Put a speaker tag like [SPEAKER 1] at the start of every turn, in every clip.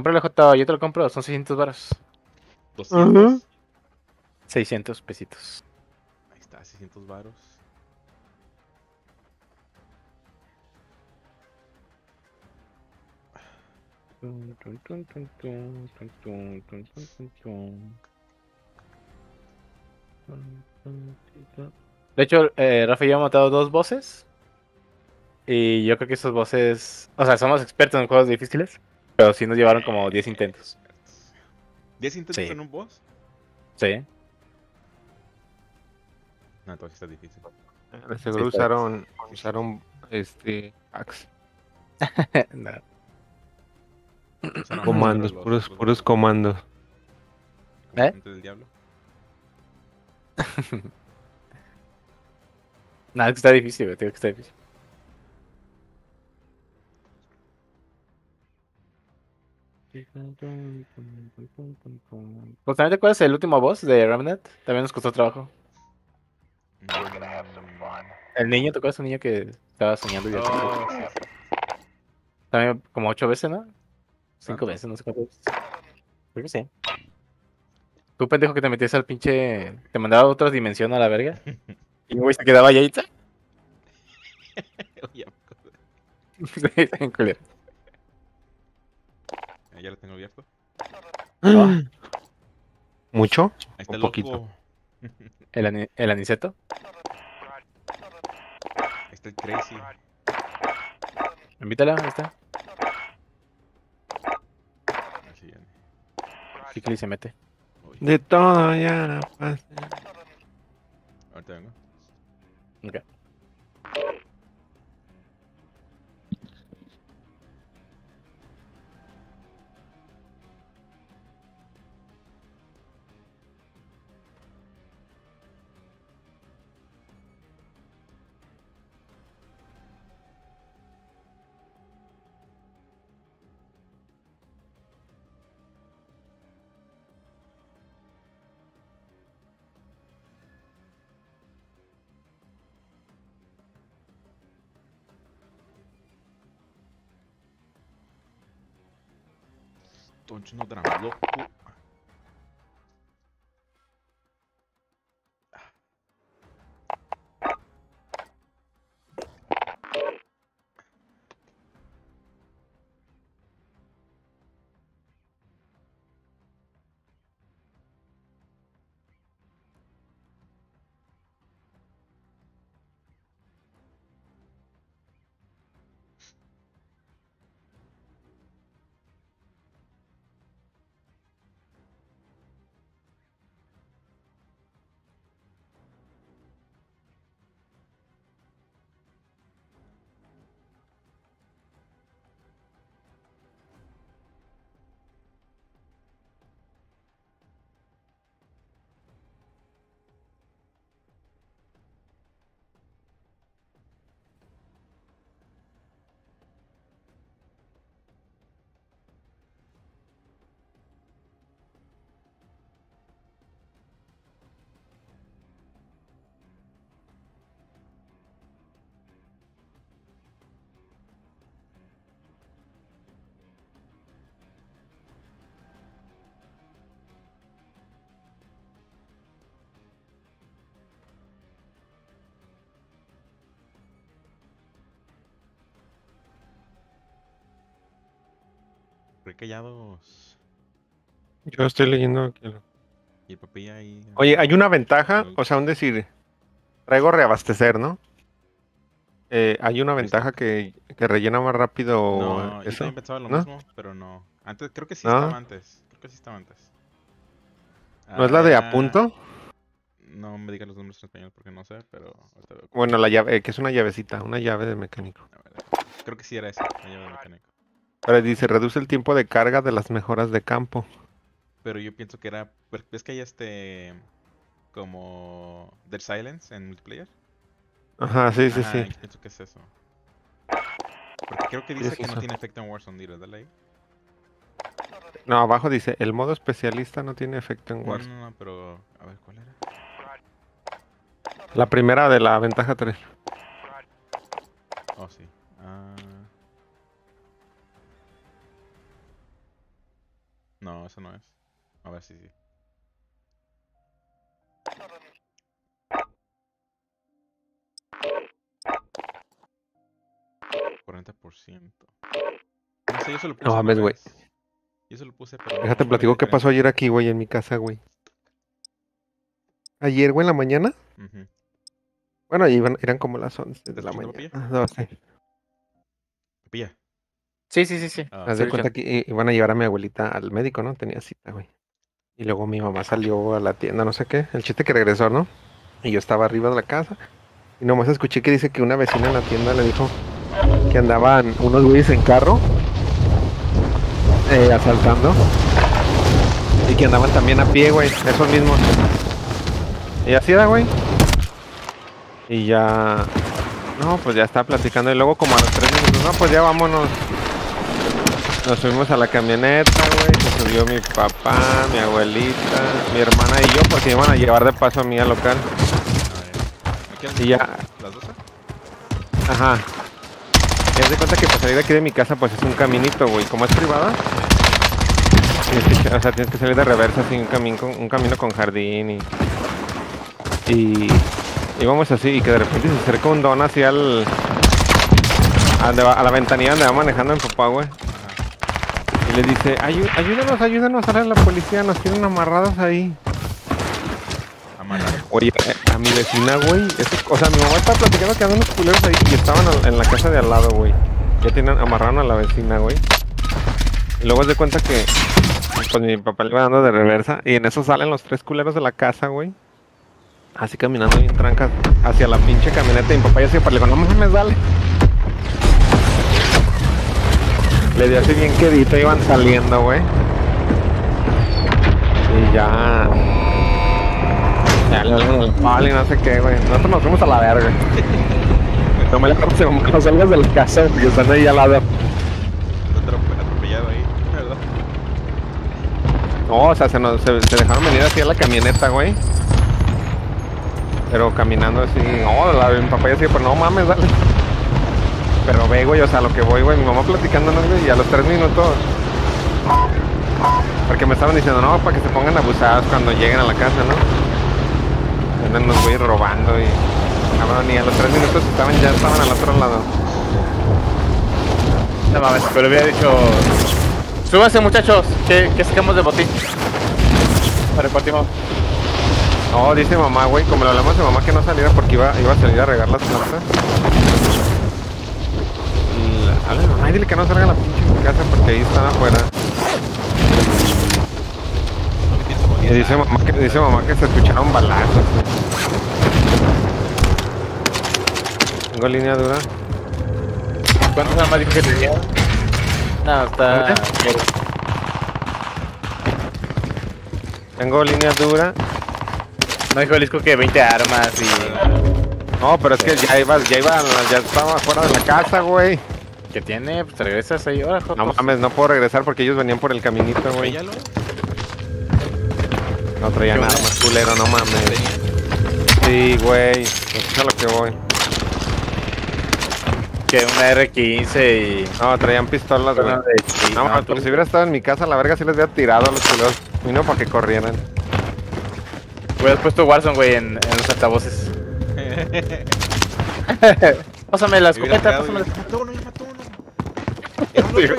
[SPEAKER 1] Cómprale, J, yo te lo compro, son 600 varas.
[SPEAKER 2] 200.
[SPEAKER 1] Uh 600 pesitos.
[SPEAKER 2] Ahí está, 600 varos.
[SPEAKER 1] De hecho, eh, Rafa y yo matado dos voces. Y yo creo que esos voces. O sea, somos expertos en juegos difíciles. Pero sí nos llevaron como 10 intentos.
[SPEAKER 2] ¿10 intentos
[SPEAKER 1] Sí.
[SPEAKER 2] en un boss?
[SPEAKER 1] Sí.
[SPEAKER 2] No, entonces está difícil.
[SPEAKER 3] De seguro
[SPEAKER 1] está.
[SPEAKER 3] usaron, usaron este hacks,
[SPEAKER 1] No.
[SPEAKER 3] Comandos,
[SPEAKER 2] los-
[SPEAKER 3] puros,
[SPEAKER 2] los-
[SPEAKER 3] puros comandos.
[SPEAKER 1] ¿Eh?
[SPEAKER 2] del diablo.
[SPEAKER 1] Nada, es que está difícil. Digo que está difícil. Pues también te acuerdas el último boss de Remnant? También nos costó trabajo. El niño, ¿te acuerdas? Un niño que estaba soñando y?
[SPEAKER 2] Oh, sí.
[SPEAKER 1] También como ocho veces, ¿no? Cinco veces, no sé cuántas veces. Creo que sí. Tú, pendejo, que te metías al pinche... Te mandaba a otra dimensión a la verga. Y güey se quedaba. ¡ta!
[SPEAKER 2] Oye, ya lo tengo abierto.
[SPEAKER 3] ¿Mucho?
[SPEAKER 2] Ahí está
[SPEAKER 3] Un
[SPEAKER 2] el
[SPEAKER 3] poquito.
[SPEAKER 2] loco.
[SPEAKER 1] El, ani- el aniceto.
[SPEAKER 2] Ahí está el crazy.
[SPEAKER 1] Invítala, ahí está. Kikli se mete.
[SPEAKER 2] Uy,
[SPEAKER 3] De todo ya la pasé.
[SPEAKER 2] ahorita vengo.
[SPEAKER 1] continuo
[SPEAKER 2] ce n'ho dramma. Drama, loco. Re callados.
[SPEAKER 3] Yo estoy leyendo
[SPEAKER 2] Y el papilla ahí.
[SPEAKER 3] Oye, hay una ventaja, o sea, un decir, traigo reabastecer, ¿no? Eh, hay una ventaja que, que rellena más rápido
[SPEAKER 2] No, yo
[SPEAKER 3] eso.
[SPEAKER 2] también pensaba lo
[SPEAKER 3] ¿no?
[SPEAKER 2] mismo, pero no. Antes, creo que sí
[SPEAKER 3] ¿No?
[SPEAKER 2] estaba antes. Creo que sí estaba antes.
[SPEAKER 3] ¿No es la de
[SPEAKER 2] Ah,
[SPEAKER 3] apunto?
[SPEAKER 2] No me digan los números en español porque no sé, pero.
[SPEAKER 3] Bueno, la llave, eh, que es una llavecita, una llave de mecánico.
[SPEAKER 2] Creo que sí era esa, la llave de mecánico.
[SPEAKER 3] Pero dice, reduce el tiempo de carga de las mejoras de campo.
[SPEAKER 2] Pero yo pienso que era. ¿Ves que hay este. como. Dead Silence en multiplayer?
[SPEAKER 3] Ajá, sí, sí,
[SPEAKER 2] Ajá,
[SPEAKER 3] sí.
[SPEAKER 2] yo pienso que es eso. Porque creo que dice
[SPEAKER 3] es
[SPEAKER 2] que no tiene efecto en Warzone, dile, dale ahí.
[SPEAKER 3] No, abajo dice, el modo especialista no tiene efecto en
[SPEAKER 2] No,
[SPEAKER 3] Warzone.
[SPEAKER 2] no, no, pero. A ver, ¿cuál era?
[SPEAKER 3] La primera de la ventaja 3.
[SPEAKER 2] Oh, sí. Ah. No, eso no es. A ver si sí. ¿40%? No sé, yo se lo puse.
[SPEAKER 3] No mames, güey.
[SPEAKER 2] Yo se lo puse, pero. no-
[SPEAKER 3] Déjate
[SPEAKER 2] no
[SPEAKER 3] platico qué pasó ayer aquí, güey, en mi casa, güey. Ayer, güey, en la mañana.
[SPEAKER 2] Ujú.
[SPEAKER 3] Bueno, iban, eran como las 11 de la
[SPEAKER 2] ¿Escuchando,
[SPEAKER 3] mañana. Ah, 12.
[SPEAKER 2] Pilla.
[SPEAKER 1] Sí, sí, sí, sí.
[SPEAKER 2] Ah,
[SPEAKER 3] Haz de cuenta que i- iban a llevar a mi abuelita al médico, ¿no? Tenía cita, güey. Y luego mi mamá salió a la tienda, no sé qué. El chiste que regresó, ¿no? Y yo estaba arriba de la casa. Y nomás escuché que dice que una vecina en la tienda le dijo que andaban unos güeyes en carro eh, asaltando. Y que andaban también a pie, güey. Esos mismos. Y así era, güey. Y ya. No, pues ya estaba platicando. Y luego, como a los tres minutos, no, pues ya vámonos. Nos subimos a la camioneta, güey. Se subió mi papá, mi abuelita, mi hermana y yo, porque iban a llevar de paso a mí al local.
[SPEAKER 2] Ah, ya. ¿A qué
[SPEAKER 3] Y ya.
[SPEAKER 2] ¿Las 12?
[SPEAKER 3] Ajá. Y haz de cuenta que para salir de aquí de mi casa, pues es un caminito, güey. Como es privada, tienes que, echar- o sea, tienes que salir de reversa, así, un, camino con, un camino con jardín y. Y. Íbamos así, y que de repente se acerca un don así al. A, donde va- a la ventanilla donde va manejando mi papá, güey. Y le dice, "Ayú- ayúdanos, ayúdanos, ahora la policía, nos tienen amarrados ahí.
[SPEAKER 2] Amarrar.
[SPEAKER 3] Oye, eh, a mi vecina, güey, o sea, mi mamá estaba platicando que había unos culeros ahí y estaban en la casa de al lado, güey. Ya tienen, amarraron a la vecina, güey. Y luego se cuenta que, pues mi papá le iba dando de reversa y en eso salen los tres culeros de la casa, güey. Así caminando bien trancas hacia la pinche camioneta y mi papá ya se para le digo, no mames, dale. Le dio así bien quedito, iban saliendo, güey. Y ya. Ya le y no sé qué, güey. Nosotros nos fuimos a la verga. No me la no salgas de la casa porque están ahí al lado.
[SPEAKER 2] Atrope- Atropellado ahí, ¿verdad?
[SPEAKER 3] No, o sea, se, nos, se, se dejaron venir así a la camioneta, güey. Pero caminando así, no, la, mi papá ya decía, pues no mames, dale. Pero ve, güey, o sea, lo que voy, güey, mi mamá platicando, ¿no, güey? Y a los tres minutos. Porque me estaban diciendo, no, para que se pongan abusados cuando lleguen a la casa, ¿no? Andan los güeyes robando y. Cabrón, y a los tres minutos estaban, ya estaban al otro lado.
[SPEAKER 1] No mames, pero hubiera dicho. Súbanse, muchachos, que, que sacamos de botín. Repartimos.
[SPEAKER 3] No, dice mamá, güey, como le hablamos de mamá que no saliera porque iba, iba a salir a regar las plantas. La- a mamá dile que no salga a la pinche casa porque ahí están afuera. Y
[SPEAKER 2] 10
[SPEAKER 3] dice mamá que, dice mamá que se escucharon balazos. Tengo línea dura.
[SPEAKER 1] ¿Cuántos armas dijo que tenía? No, está.
[SPEAKER 3] Tengo línea dura.
[SPEAKER 1] No dijo el disco que 20 armas y.
[SPEAKER 3] No, pero es que ya iba, ya iba, ya estaba afuera de la casa, güey.
[SPEAKER 1] ¿Qué tiene? Pues te regresas ahí ahora,
[SPEAKER 3] No
[SPEAKER 1] Jotos.
[SPEAKER 3] mames, no puedo regresar porque ellos venían por el caminito, güey. No traían
[SPEAKER 1] Yo-
[SPEAKER 3] armas, culero, no mames. Sí, güey. Eso es a lo que voy.
[SPEAKER 1] Que una R15 y.
[SPEAKER 3] No, traían pistolas, güey. No, mames,
[SPEAKER 1] tú-
[SPEAKER 3] pero si hubiera estado en mi casa, la verga sí les hubiera tirado a los culeros. Y no para que corrieran.
[SPEAKER 1] Hubieras puesto Warzone, güey, en, en los altavoces. Pásame la escopeta, pásame la
[SPEAKER 2] uno, ya mató uno. Ya mató otro, otro.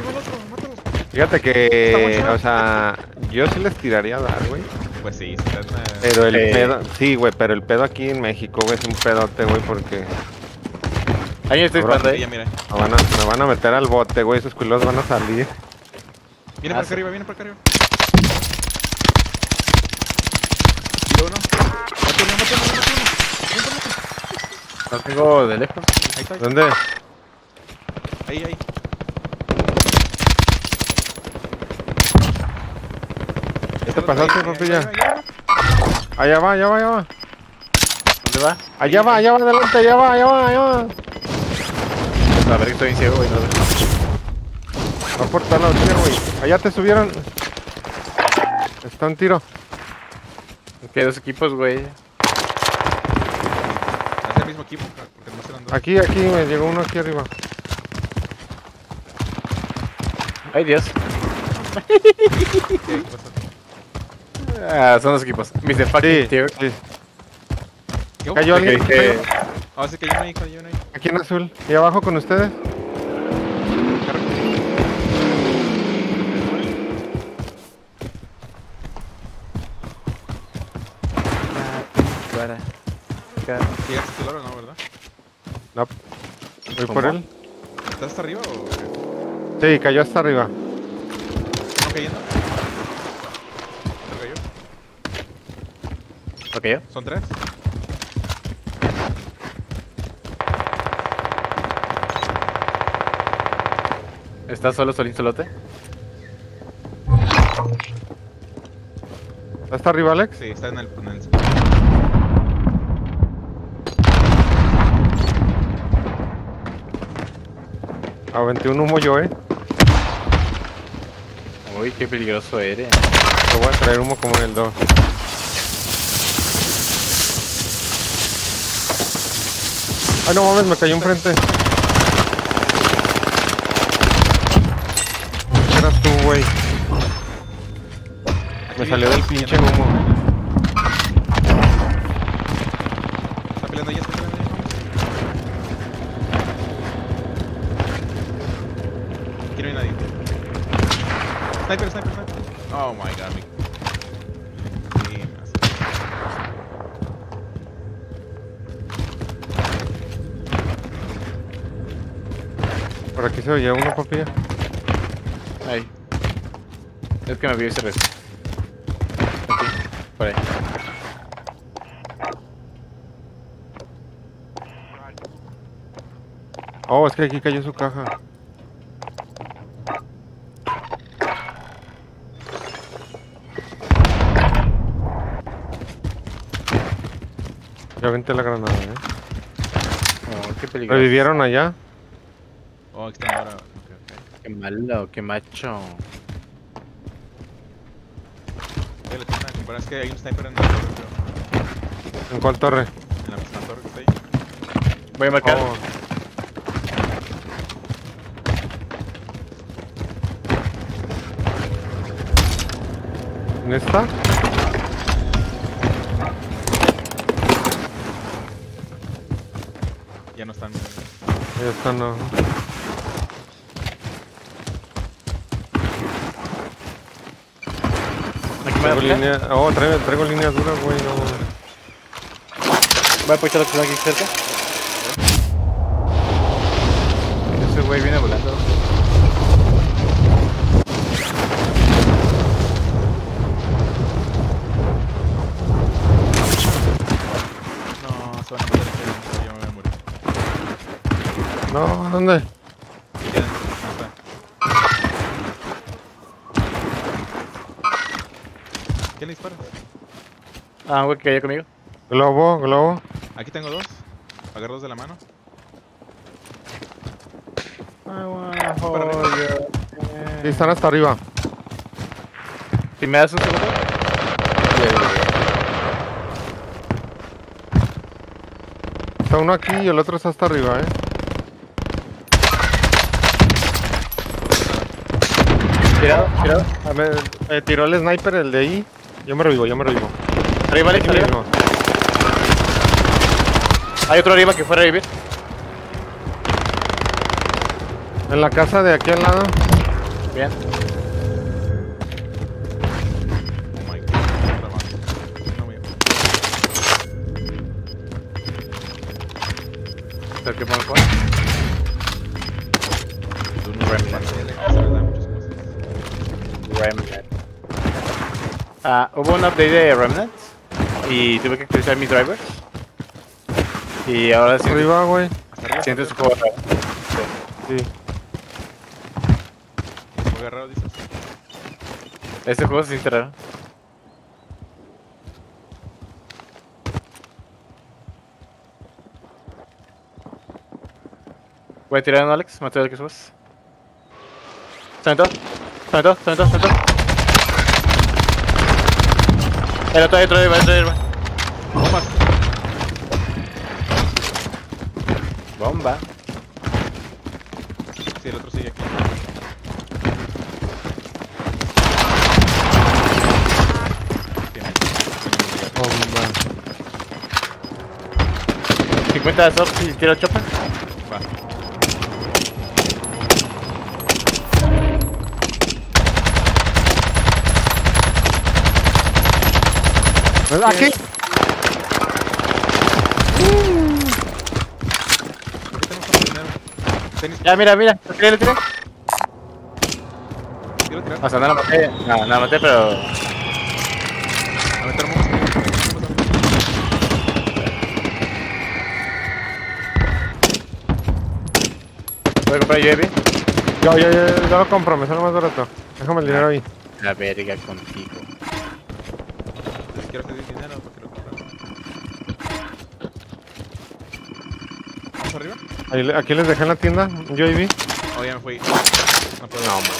[SPEAKER 3] Fíjate que, o sea, yo sí les tiraría a dar, güey.
[SPEAKER 2] Pues sí, si estás una...
[SPEAKER 3] Pero el
[SPEAKER 1] Eh.
[SPEAKER 3] pedo, sí, güey, pero el pedo aquí en México, güey, es un pedote, güey, porque
[SPEAKER 1] Ahí estoy
[SPEAKER 2] Sí,
[SPEAKER 1] ahí.
[SPEAKER 2] mira.
[SPEAKER 3] me van, a, me van a meter al bote, güey, esos culeros van a salir.
[SPEAKER 2] Viene
[SPEAKER 1] Ah,
[SPEAKER 2] por
[SPEAKER 1] sí.
[SPEAKER 2] acá arriba, viene por acá arriba. Uno. Mate uno, mate uno, mate uno. Ven por otro.
[SPEAKER 1] No tengo de lejos.
[SPEAKER 2] Ahí está, ahí
[SPEAKER 3] ¿Dónde?
[SPEAKER 2] Ahí, ahí.
[SPEAKER 3] ¿Qué te pasaste. Allá va, allá va, allá va.
[SPEAKER 1] ¿Dónde va?
[SPEAKER 3] Allá va, allá va, adelante, allá va, allá va, allá va.
[SPEAKER 1] A ver que estoy bien ciego, güey. no
[SPEAKER 3] toda la orilla, güey. Allá te subieron. Está un tiro.
[SPEAKER 1] Ok, dos equipos, güey.
[SPEAKER 2] Es el mismo equipo, porque no dos.
[SPEAKER 3] Aquí, aquí, me llegó uno aquí arriba.
[SPEAKER 1] Ay, Dios.
[SPEAKER 2] ¿Qué?
[SPEAKER 1] Ah, son dos equipos. Mr. Fucking
[SPEAKER 3] Sí,
[SPEAKER 1] Tier.
[SPEAKER 3] sí.
[SPEAKER 2] ¿Qué
[SPEAKER 3] Cayó alguien.
[SPEAKER 1] que-
[SPEAKER 2] Ah, sí, cayó uno ahí, cayó uno ahí.
[SPEAKER 3] Aquí en azul. ¿Y abajo con ustedes?
[SPEAKER 2] ¿Llegaste a tu loro, no, verdad?
[SPEAKER 3] No. Voy por él.
[SPEAKER 2] ¿Estás hasta arriba o qué?
[SPEAKER 3] Sí, cayó hasta arriba.
[SPEAKER 2] ¿No cayendo? ¿No cayó?
[SPEAKER 1] Ok, yo.
[SPEAKER 2] ¿Son tres?
[SPEAKER 1] ¿Estás solo, solín, solote?
[SPEAKER 3] ¿Hasta arriba, Alex?
[SPEAKER 2] Sí, está en el... En el...
[SPEAKER 3] Aventé un humo yo, eh.
[SPEAKER 1] Uy, qué peligroso eres.
[SPEAKER 3] Te voy a traer humo como en el 2. Ay, no mames, me cayó enfrente. Eras tú, güey. Me salió del pinche humo. Se oye uno, papi.
[SPEAKER 1] Ahí. Es que me vio ese resto. Aquí, por ahí.
[SPEAKER 3] Oh, es que aquí cayó su caja. Ya vente la granada, eh.
[SPEAKER 1] Oh, qué peligroso.
[SPEAKER 3] ¿Revivieron allá?
[SPEAKER 2] Oh, aquí están ahora. Ok, ok.
[SPEAKER 1] Qué malo, qué macho.
[SPEAKER 2] A comprar. Es que hay un sniper en la torre, creo.
[SPEAKER 3] ¿En cuál torre?
[SPEAKER 2] En la misma torre que está ahí.
[SPEAKER 1] Voy a marcar.
[SPEAKER 3] Oh. ¿En esta?
[SPEAKER 2] Ya no están.
[SPEAKER 3] Ya está, no.
[SPEAKER 1] Aquí me
[SPEAKER 3] Traigo línea... Oh, traigo, traigo líneas duras, güey, no.
[SPEAKER 1] Voy a apoyar están aquí cerca. Ese güey viene volando.
[SPEAKER 2] No, se van a matar entre Yo me voy a morir.
[SPEAKER 3] No, ¿dónde?
[SPEAKER 1] Ah, un güey que cayó conmigo.
[SPEAKER 3] Globo, globo.
[SPEAKER 2] Aquí tengo dos. Agarros de la mano.
[SPEAKER 3] Sí, están hasta arriba.
[SPEAKER 1] Si me das un segundo.
[SPEAKER 3] Está uno aquí y el otro está hasta arriba, eh.
[SPEAKER 1] Tirado, tirado.
[SPEAKER 3] A ver, eh, tiró el sniper, el de ahí. Yo me revivo, yo me revivo.
[SPEAKER 1] Arriba, arriba.
[SPEAKER 3] revivo.
[SPEAKER 1] Hay otro arriba que fue a revivir.
[SPEAKER 3] En la casa de aquí al lado.
[SPEAKER 1] Bien.
[SPEAKER 2] Oh my god. otra más. No voy a-
[SPEAKER 1] Pero que pongo
[SPEAKER 2] Tú no vas a hacerle- hacerle da muchas cosas.
[SPEAKER 1] Remnant. Ah, hubo un update de Remnant y tuve que actualizar mis drivers. Y ahora siento,
[SPEAKER 3] Arriba, güey.
[SPEAKER 1] Siento su juego raro.
[SPEAKER 3] Sí.
[SPEAKER 2] Juega raro, dices.
[SPEAKER 1] Este juego se siente raro. Voy a tirar uno, Alex. Me atrevo a que subas. Se aventó. Se aventó, se aventó, se aventó. El otro, otro, otro, otro.
[SPEAKER 2] Bomba.
[SPEAKER 1] Bomba.
[SPEAKER 2] Sí, el otro sigue aquí. Bomba.
[SPEAKER 1] 50 de soft y quiero
[SPEAKER 2] chopper.
[SPEAKER 3] Aquí.
[SPEAKER 1] Ya, mira, mira. ¿Lo tiré, lo tiré? O sea, no la maté. No, no la maté, pero.
[SPEAKER 2] A meter bombas.
[SPEAKER 1] ¿Puedo comprar UAV?
[SPEAKER 3] Yo, yo, yo, yo lo compro, me sale más barato. Déjame el dinero ahí.
[SPEAKER 1] La verga contigo.
[SPEAKER 2] Quiero pedir dinero porque lo compraron. ¿Vamos arriba?
[SPEAKER 3] Ahí aquí les dejé en la tienda. Yo ahí vi.
[SPEAKER 2] Oh, ya me fui. No puedo.
[SPEAKER 1] No, man.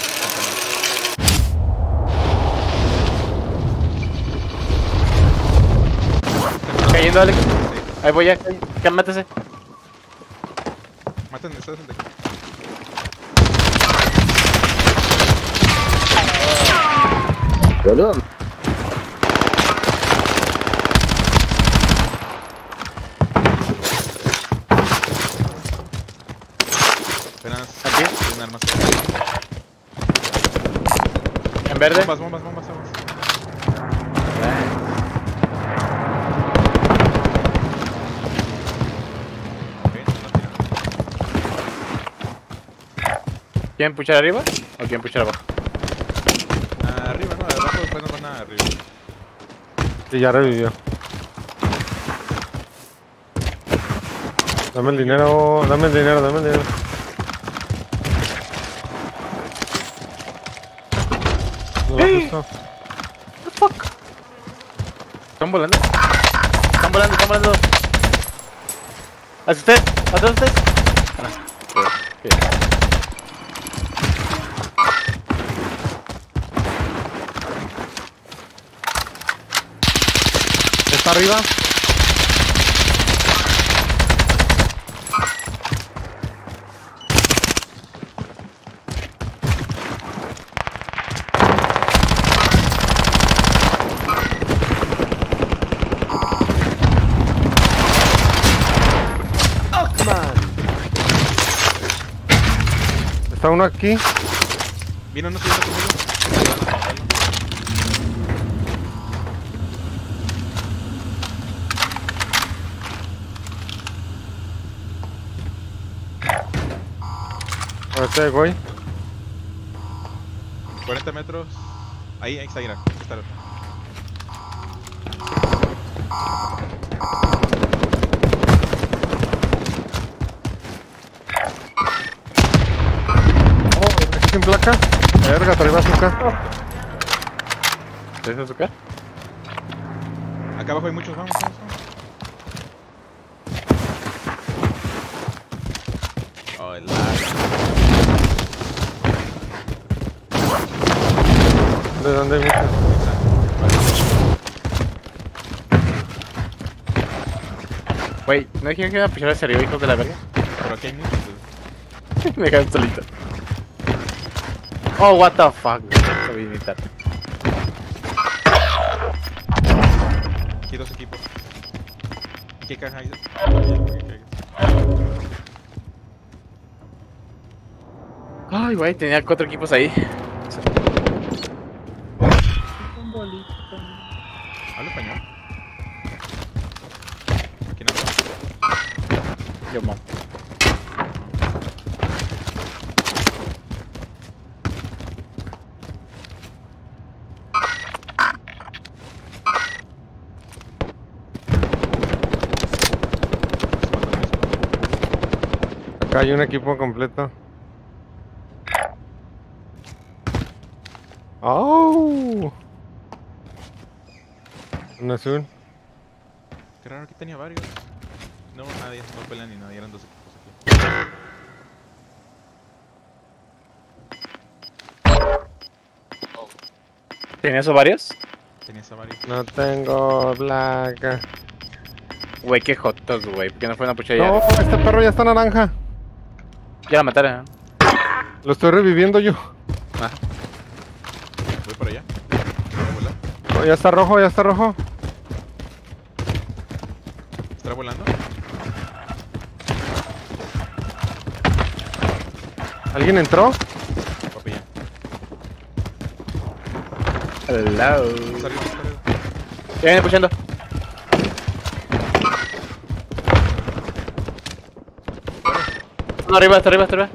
[SPEAKER 1] Cayendo, Alex.
[SPEAKER 2] Sí.
[SPEAKER 1] Ahí voy ya. Mátese.
[SPEAKER 2] Maten, ustedes de aquí.
[SPEAKER 4] Boludo,
[SPEAKER 2] Apenas.
[SPEAKER 1] Aquí.
[SPEAKER 2] hay un arma.
[SPEAKER 1] En verde.
[SPEAKER 2] Bombas, bombas, bombas, bombas.
[SPEAKER 1] ¿Quieren puchar arriba o quieren puchar abajo?
[SPEAKER 2] Ah, arriba, no, abajo después no van nada arriba.
[SPEAKER 3] Y ya revivió. Dame el dinero, dame el dinero, dame el dinero. ¿No lo has visto?
[SPEAKER 1] ¿Están volando? Están volando, están volando. ¿Hacia usted? ¿Atrás usted?
[SPEAKER 3] ¿Está arriba? Uno aquí.
[SPEAKER 2] Vino uno subiendo conmigo.
[SPEAKER 3] Ahorita voy.
[SPEAKER 2] 40 metros. Ahí, ahí está, mira.
[SPEAKER 3] Bazooka.
[SPEAKER 1] ¿Tienes azúcar?
[SPEAKER 2] Acá abajo hay muchos, vamos, vamos, vamos. Oh, el lag.
[SPEAKER 3] ¿De dónde hay muchos?
[SPEAKER 1] Wey, ¿no dijeron que iban a puchar hacia arriba, hijos de la verga?
[SPEAKER 2] Pero aquí hay muchos.
[SPEAKER 1] Me dejaron solito. Oh, what the fuck. Lo vi imitar.
[SPEAKER 2] Aquí dos equipos. ¿Qué caja hay?
[SPEAKER 1] Ay, güey, tenía cuatro equipos ahí.
[SPEAKER 2] ¿Habla español? ¿Quién habla?
[SPEAKER 1] Yo.
[SPEAKER 3] Acá hay un equipo completo. ¡Oh! Un azul.
[SPEAKER 2] Qué raro, aquí tenía varios. No, nadie, no pelean ni nadie, eran dos equipos aquí.
[SPEAKER 1] ¿Tenías o varios?
[SPEAKER 2] Tenías a varios.
[SPEAKER 3] No tengo placa.
[SPEAKER 1] Güey, qué jotos, güey. ¿Por qué no fueron a puchar ya?
[SPEAKER 3] No, este perro ya está naranja.
[SPEAKER 1] Ya la mataré. ¿no? ¿eh?
[SPEAKER 3] Lo estoy reviviendo yo. Ah.
[SPEAKER 2] Voy por allá.
[SPEAKER 3] Oh, ya está rojo, ya está rojo.
[SPEAKER 2] ¿Está volando?
[SPEAKER 3] ¿Alguien entró?
[SPEAKER 2] Papi, ya.
[SPEAKER 1] Hello. Viene puchando. No, arriba, está arriba, está arriba.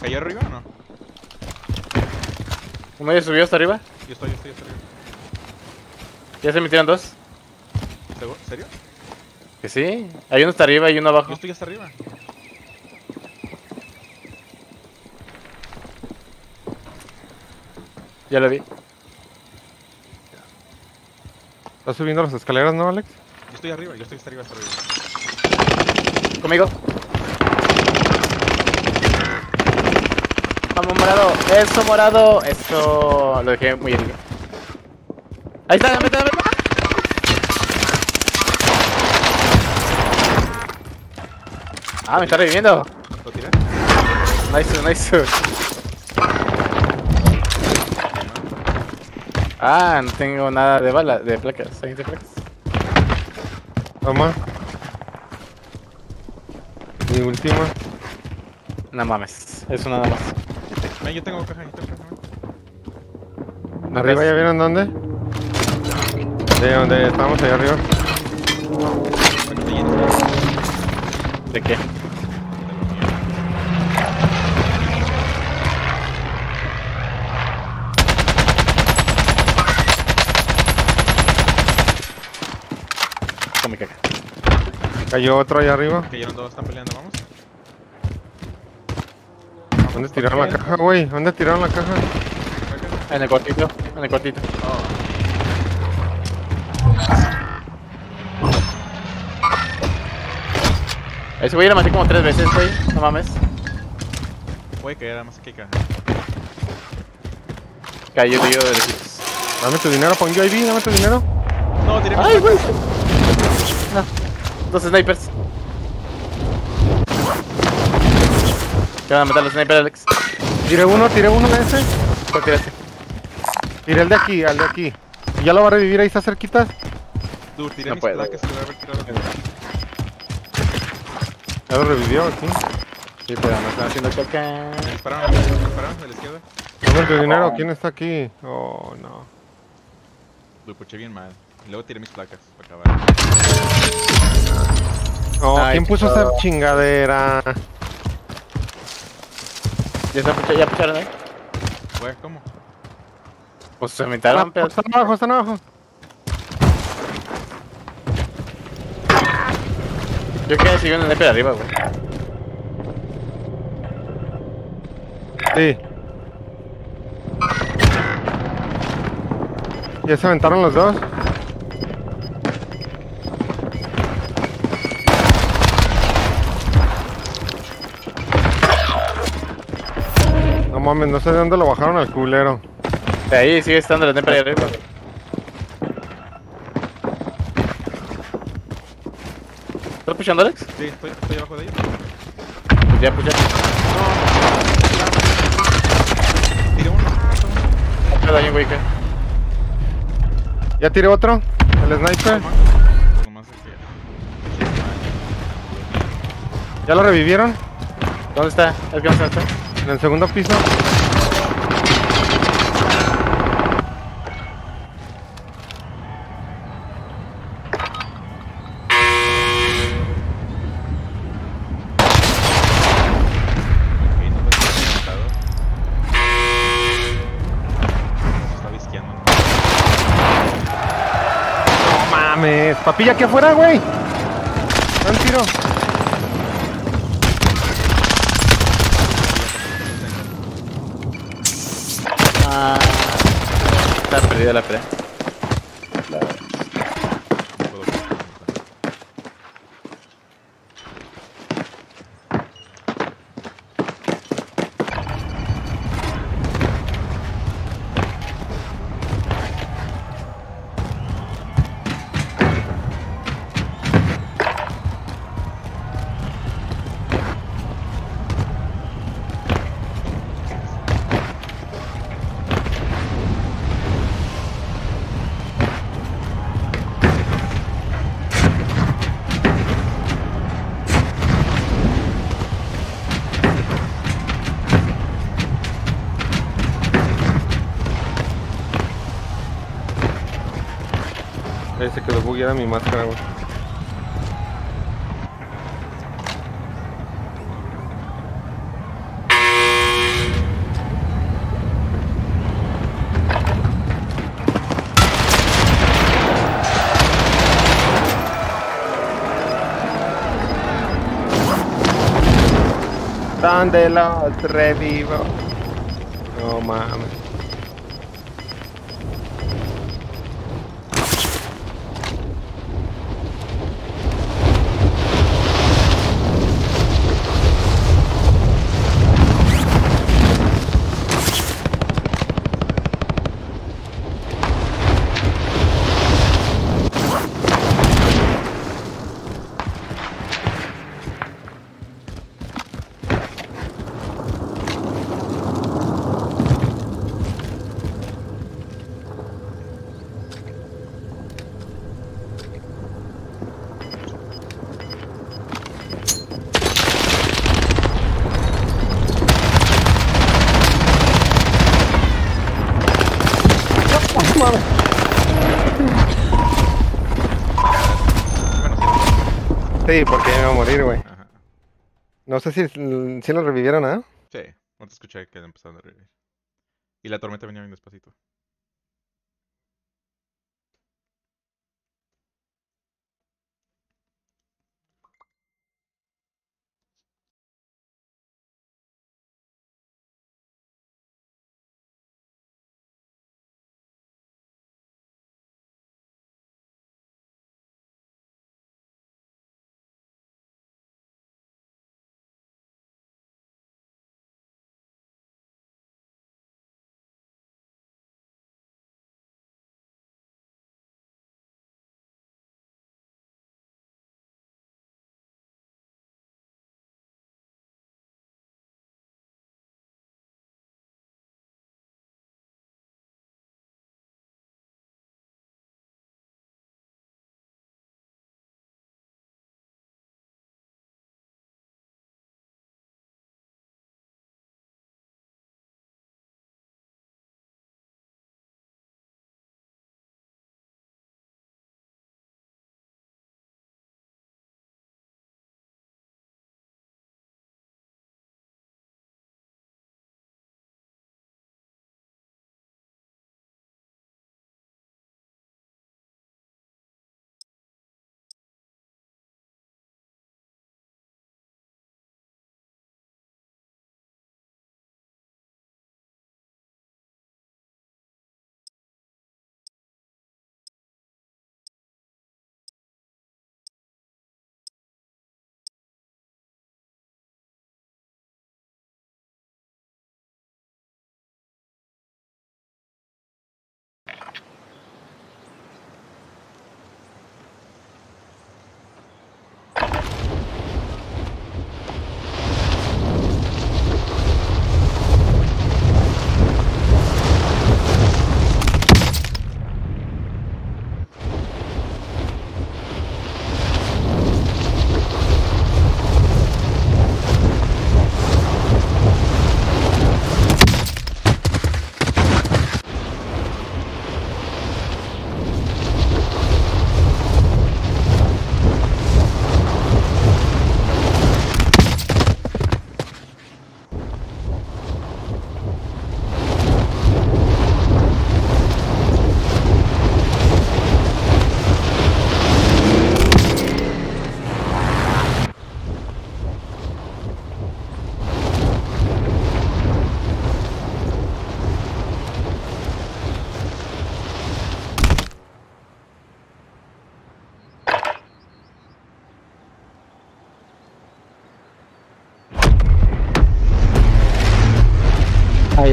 [SPEAKER 2] ¿Cayó arriba o no?
[SPEAKER 1] Un medio subió hasta arriba.
[SPEAKER 2] Yo estoy, yo estoy, yo estoy arriba.
[SPEAKER 1] Ya se metieron dos.
[SPEAKER 2] ¿Seguro? ¿Serio?
[SPEAKER 1] Que sí. Hay uno hasta arriba y uno
[SPEAKER 2] Yo
[SPEAKER 1] abajo.
[SPEAKER 2] estoy hasta arriba.
[SPEAKER 1] Ya lo vi.
[SPEAKER 3] ¿Estás subiendo las escaleras, no, Alex?
[SPEAKER 2] Yo estoy arriba, yo estoy hasta arriba, hasta arriba.
[SPEAKER 1] Conmigo. Vamos, morado. Eso, morado. Eso. Lo dejé muy herido. Ahí está, vete, vete. Ah, me está reviviendo.
[SPEAKER 2] ¿Lo tiré?
[SPEAKER 1] Nice, nice. Ah, no tengo nada de bala, de placas. ¿Alguien de placas?
[SPEAKER 3] Toma. Mi última.
[SPEAKER 1] No mames. Eso nada más.
[SPEAKER 2] Ven, yo tengo caja, yo tengo caja.
[SPEAKER 3] ¿Arriba ya vieron dónde? De donde estábamos allá arriba.
[SPEAKER 1] ¿De qué?
[SPEAKER 3] Cayó otro allá arriba.
[SPEAKER 2] Cayeron dos, están peleando, vamos.
[SPEAKER 3] ¿Dónde tiraron la caja, güey? ¿Dónde tiraron la caja?
[SPEAKER 1] En el cuartito, en el cuartito. Ese güey la maté como tres veces, güey. No mames.
[SPEAKER 2] Puede caer, además que hay caja.
[SPEAKER 1] Cayó tío de lejitos.
[SPEAKER 3] Dame tu dinero, pon yo ahí, dame tu dinero.
[SPEAKER 2] No, tiré
[SPEAKER 1] ¡Ay, güey! No. Dos snipers. Te van a matar los snipers, Alex.
[SPEAKER 3] Tiré uno, tiré uno de ese.
[SPEAKER 1] ¿Cuál tiraste?
[SPEAKER 3] Tiré el de aquí, al de aquí. ¿Y ya lo va a revivir ahí, está cerquita?
[SPEAKER 2] Dude, tiré
[SPEAKER 1] No
[SPEAKER 2] mis
[SPEAKER 1] puedo.
[SPEAKER 2] placas y lo haber tirado.
[SPEAKER 3] Ya lo revivió aquí.
[SPEAKER 1] Sí, pero me están haciendo caca.
[SPEAKER 2] Me dispararon, me dispararon de la izquierda.
[SPEAKER 3] Dame tu dinero, ¿quién está aquí? Oh, no.
[SPEAKER 2] Lo puché bien mal. Y luego tiré mis placas para acabar.
[SPEAKER 3] Oh,
[SPEAKER 1] Ay,
[SPEAKER 3] ¿quién puso esa chingadera?
[SPEAKER 1] ¿Ya, se ya pucharon ahí?
[SPEAKER 2] Güey, ¿cómo?
[SPEAKER 1] Pues se metaron, pero...
[SPEAKER 3] Están abajo, están abajo.
[SPEAKER 1] Yo quedé siguiendo el sniper arriba, güey.
[SPEAKER 3] Sí. ¿Ya se aventaron los dos? No mames, no sé de dónde lo bajaron al culero.
[SPEAKER 1] De ahí sigue estando el sniper ahí arriba. ¿Estás puchando, Alex?
[SPEAKER 2] Sí, estoy, estoy abajo de ellos.
[SPEAKER 1] Pues ya puché.
[SPEAKER 2] Tiré uno. mata uno.
[SPEAKER 1] Mucho daño, güey, que...
[SPEAKER 3] ¿Ya tiré otro? ¿El sniper? ¿Ya lo revivieron?
[SPEAKER 1] ¿Dónde está? ¿Es que no dónde está?
[SPEAKER 3] En el segundo piso. Papilla aquí afuera, güey. Un tiro.
[SPEAKER 1] Ah... Perdida la pelea.
[SPEAKER 3] Ahí se quedó bugueada mi máscara, güey. ¿Dónde los revivo? No mames. Sí, porque me iba a morir, güey. No sé si, si lo revivieron, ¿ah?
[SPEAKER 2] Sí, no te escuché que empezaron a revivir. Y la tormenta venía bien despacito.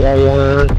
[SPEAKER 3] Ay,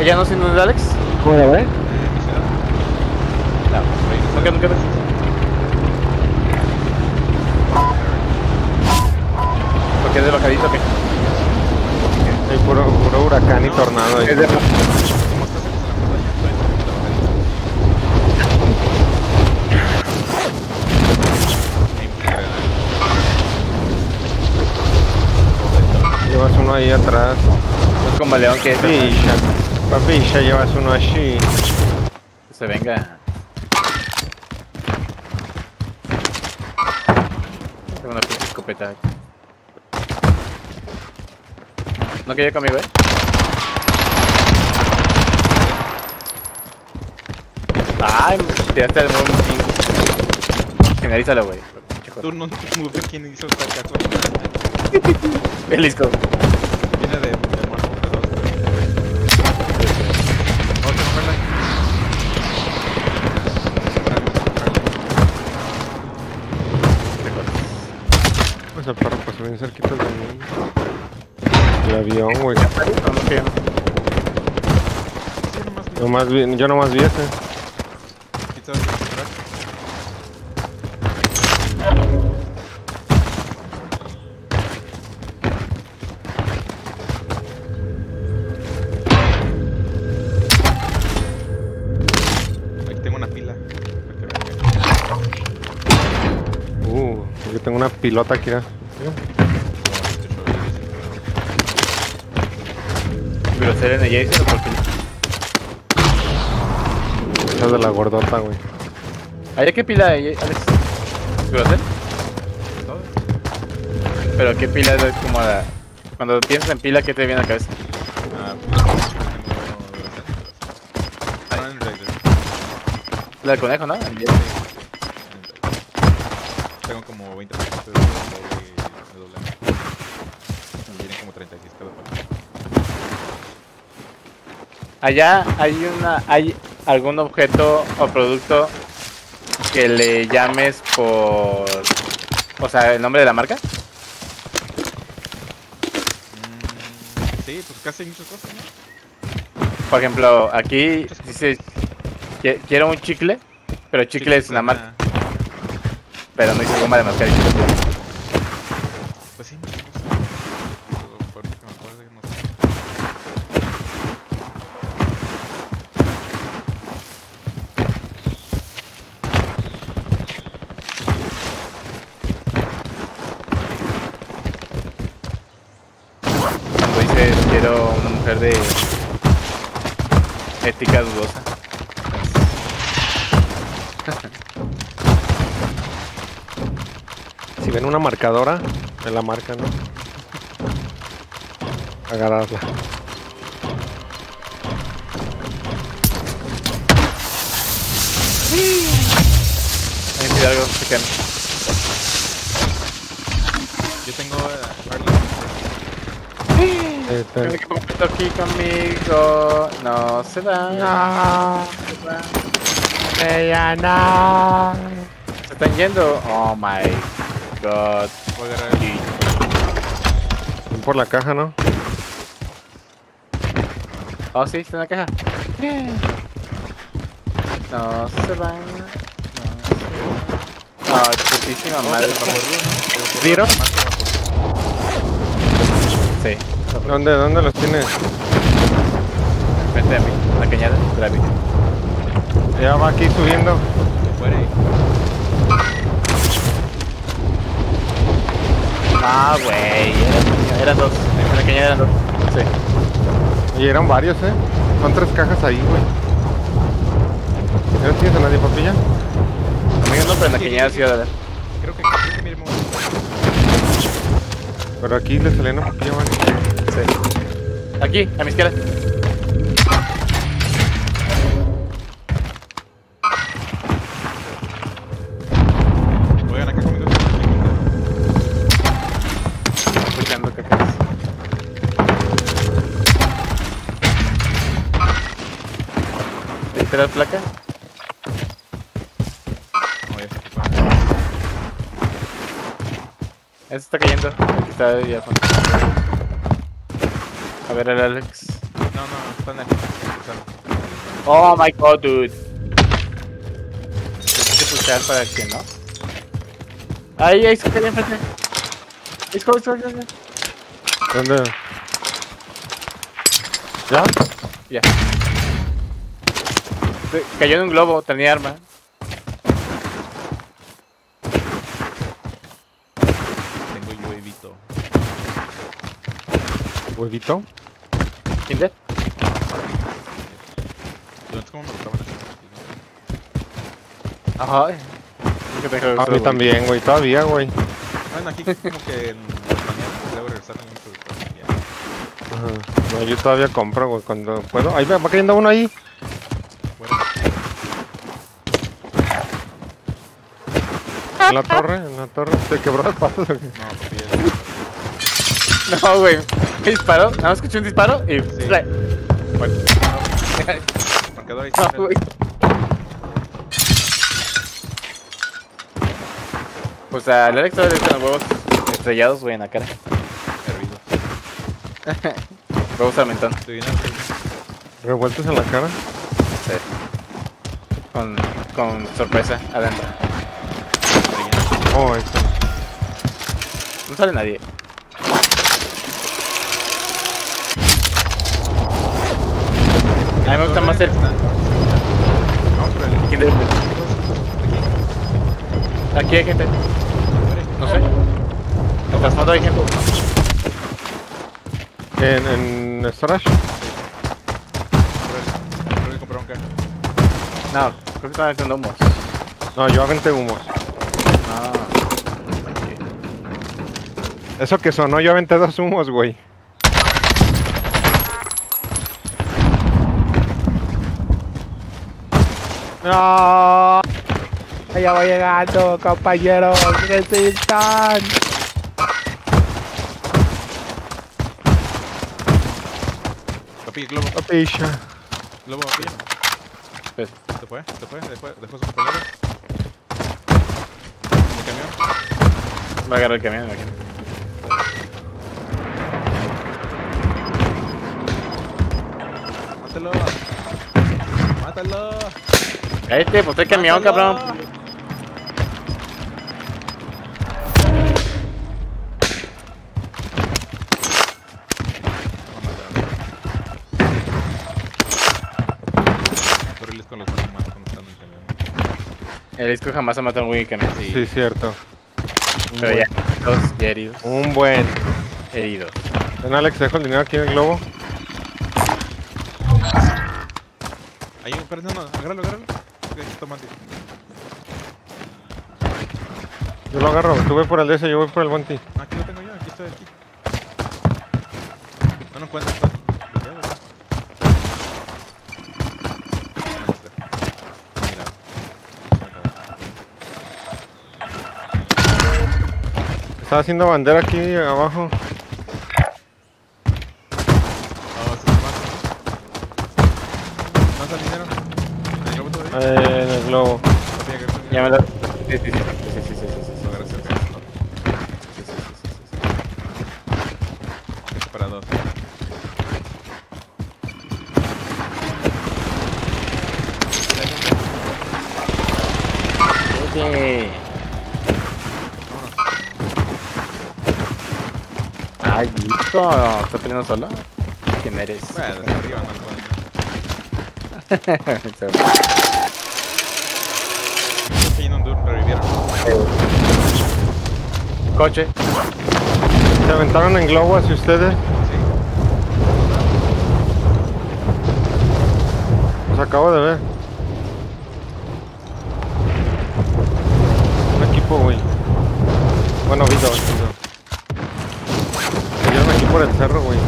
[SPEAKER 1] allá no sin de Alex.
[SPEAKER 3] ¿Cómo la ve?
[SPEAKER 2] Miserable.
[SPEAKER 1] No, nunca, nunca. Porque es de bajadito que.
[SPEAKER 3] Hay puro, puro huracán y tornado ahí.
[SPEAKER 1] Es de.
[SPEAKER 3] Llevas uno ahí atrás.
[SPEAKER 1] es como león que
[SPEAKER 3] Pisha. Papi, ya llevas uno allí.
[SPEAKER 1] se venga. Tengo una pinche escopeta. No quería conmigo, eh. Ay, tiraste al modo Finalízalo, güey. Pinche cosa.
[SPEAKER 2] Tú no ves quién hizo esta caso.
[SPEAKER 1] Es
[SPEAKER 3] bien cerquita de mí. El avión, güey.
[SPEAKER 1] No, no no.
[SPEAKER 2] Sí, nomás
[SPEAKER 3] vi- yo nomás vi ese.
[SPEAKER 2] quito el crack.
[SPEAKER 1] Grosera en el Jason o por qué?
[SPEAKER 3] Esa es de la gordota, güey.
[SPEAKER 1] ¿Allá qué pila hay, Alex?
[SPEAKER 2] Todo.
[SPEAKER 1] Pero qué pila es como la... Cuando piensas en pila, ¿qué te viene a la cabeza?
[SPEAKER 2] Ah.
[SPEAKER 1] La del conejo, ¿no?
[SPEAKER 2] Tengo como 20 paquetes de doble de
[SPEAKER 1] Allá hay una... ¿Hay algún objeto o producto que le llames por... O sea, el nombre de la marca?
[SPEAKER 2] Mm, sí, pues casi hay muchas cosas, ¿no?
[SPEAKER 1] Por ejemplo, aquí dice... "Qui- Quiero un chicle, pero chicle es una marca, pero no dice goma de mascar. dice chicle.
[SPEAKER 2] Pues sí, muchas cosas. Pero por ahorita que me acuerde, no sé.
[SPEAKER 1] Cuando dices quiero una mujer de ética dudosa.
[SPEAKER 3] Si ven una marcadora, en la marca, ¿no? Agarrarla.
[SPEAKER 1] Hay que algo pequeño.
[SPEAKER 2] Yo tengo eh, Harley.
[SPEAKER 3] Eh, te-
[SPEAKER 1] El que completo aquí conmigo no se va. No. Se va.
[SPEAKER 3] Ella no.
[SPEAKER 1] Se están yendo. Oh my god.
[SPEAKER 3] Por la caja, ¿no?
[SPEAKER 1] Oh, sí, está en la caja. No se van. No se van. Ah, putísima madre. ¿Vieron? Sí.
[SPEAKER 3] ¿Dónde, dónde los tienes?
[SPEAKER 1] Frente a mí. La cañada.
[SPEAKER 3] Ya va aquí subiendo.
[SPEAKER 2] Ahí.
[SPEAKER 1] Ah, güey. Eran, eran dos. En la cañada eran dos. Sí.
[SPEAKER 3] Y eran varios, ¿eh? Son tres cajas ahí, güey. ¿Ya no tienes a nadie, papilla?
[SPEAKER 1] Conmigo no, pero en la cañada sí a.
[SPEAKER 2] Creo que, que miremos.
[SPEAKER 3] Pero aquí le salen a papilla, güey.
[SPEAKER 1] Sí. Aquí, a mi izquierda. ¿Viste la placa?
[SPEAKER 2] No, ya está
[SPEAKER 1] está cayendo. Aquí está ya. A ver el Alex.
[SPEAKER 2] No, No, no, están aquí. cruzando.
[SPEAKER 1] Oh my god, dude. Tienes que puchar para que no. Ahí, ahí, se cae enfrente. Go, let's go.
[SPEAKER 3] ¿Dónde? ¿Ya?
[SPEAKER 1] Ya. Se- Cayó en un globo, tenía arma.
[SPEAKER 2] Tengo.
[SPEAKER 3] ¿Huevito?
[SPEAKER 1] ¿Kinder?
[SPEAKER 2] Entonces, ¿cómo me gustaban?
[SPEAKER 1] Ajá.
[SPEAKER 3] A mí también, güey. Todavía, güey.
[SPEAKER 2] Bueno, aquí como que en mañana debo regresar a mi productor. Ya.
[SPEAKER 3] Ajá. No, yo todavía compro, güey, cuando puedo. Ahí va, va cayendo uno ahí. En la torre, en la torre. Se quebró el paso.
[SPEAKER 2] no.
[SPEAKER 1] No, güey. Me disparó. Nada más escuché un disparo y.
[SPEAKER 2] Sí. Bueno, marcador ahí.
[SPEAKER 1] No, güey. Pues al Alex todavía le los huevos estrellados, güey, en la cara.
[SPEAKER 2] Hervido.
[SPEAKER 1] Huevos al mentón.
[SPEAKER 3] Revueltos en la cara.
[SPEAKER 1] Sí. Con, con sorpresa adentro.
[SPEAKER 3] Oh, ahí está.
[SPEAKER 1] No sale nadie. A mí me gusta más el.
[SPEAKER 2] Vamos por el.
[SPEAKER 1] Kinder. Aquí hay gente. No sé. En trasfondo hay gente.
[SPEAKER 3] En, en storage.
[SPEAKER 2] Creo que compraron acá.
[SPEAKER 1] No, creo que están haciendo humos.
[SPEAKER 3] No, yo aventé humos. Eso que sonó, yo aventé dos humos, güey. No. Ya va llegando, compañeros. Resistan.
[SPEAKER 2] Papi, globo,
[SPEAKER 3] Papicha.
[SPEAKER 2] globo, papi.
[SPEAKER 1] Pues,
[SPEAKER 2] Se fue, se fue, dejó, dejó su compañero. El camión.
[SPEAKER 1] va a agarrar el camión, me imagino.
[SPEAKER 2] Mátalo. Mátalo.
[SPEAKER 1] Cállate, pues el camión,
[SPEAKER 2] Mátalo.
[SPEAKER 1] cabrón.
[SPEAKER 2] El
[SPEAKER 1] disco jamás ha matado a un camión.
[SPEAKER 2] Sí.
[SPEAKER 3] Sí, cierto. Un
[SPEAKER 1] Pero
[SPEAKER 3] buen.
[SPEAKER 1] ya, dos ya heridos.
[SPEAKER 3] Un buen.
[SPEAKER 1] Heridos.
[SPEAKER 3] Ven, Alex, dejo el dinero aquí en el globo.
[SPEAKER 2] Ahí, espérate, no, agárralo, agárralo. Mal.
[SPEAKER 3] Yo lo agarro. Tú ve por el DS, yo voy por el.
[SPEAKER 2] Ah, Aquí lo tengo yo, aquí estoy, aquí. No, no encuentro. está.
[SPEAKER 3] Haciendo bandera aquí abajo.
[SPEAKER 2] ¿En el globo
[SPEAKER 1] Ya me lo. Sí, sí, sí. Sí, sí,
[SPEAKER 2] para dos.
[SPEAKER 1] Ay, hijo, ¿estás peleando solo? ¿Quién eres?
[SPEAKER 2] Bueno, arriba no.
[SPEAKER 1] Se-
[SPEAKER 2] cayendo en duro, revivieron.
[SPEAKER 1] Coche.
[SPEAKER 3] Se aventaron en globo hacia ustedes.
[SPEAKER 2] Sí.
[SPEAKER 3] Los acabo de ver. Un equipo, güey. Bueno, vi dos, vi dos. Cayeron aquí por el cerro, güey.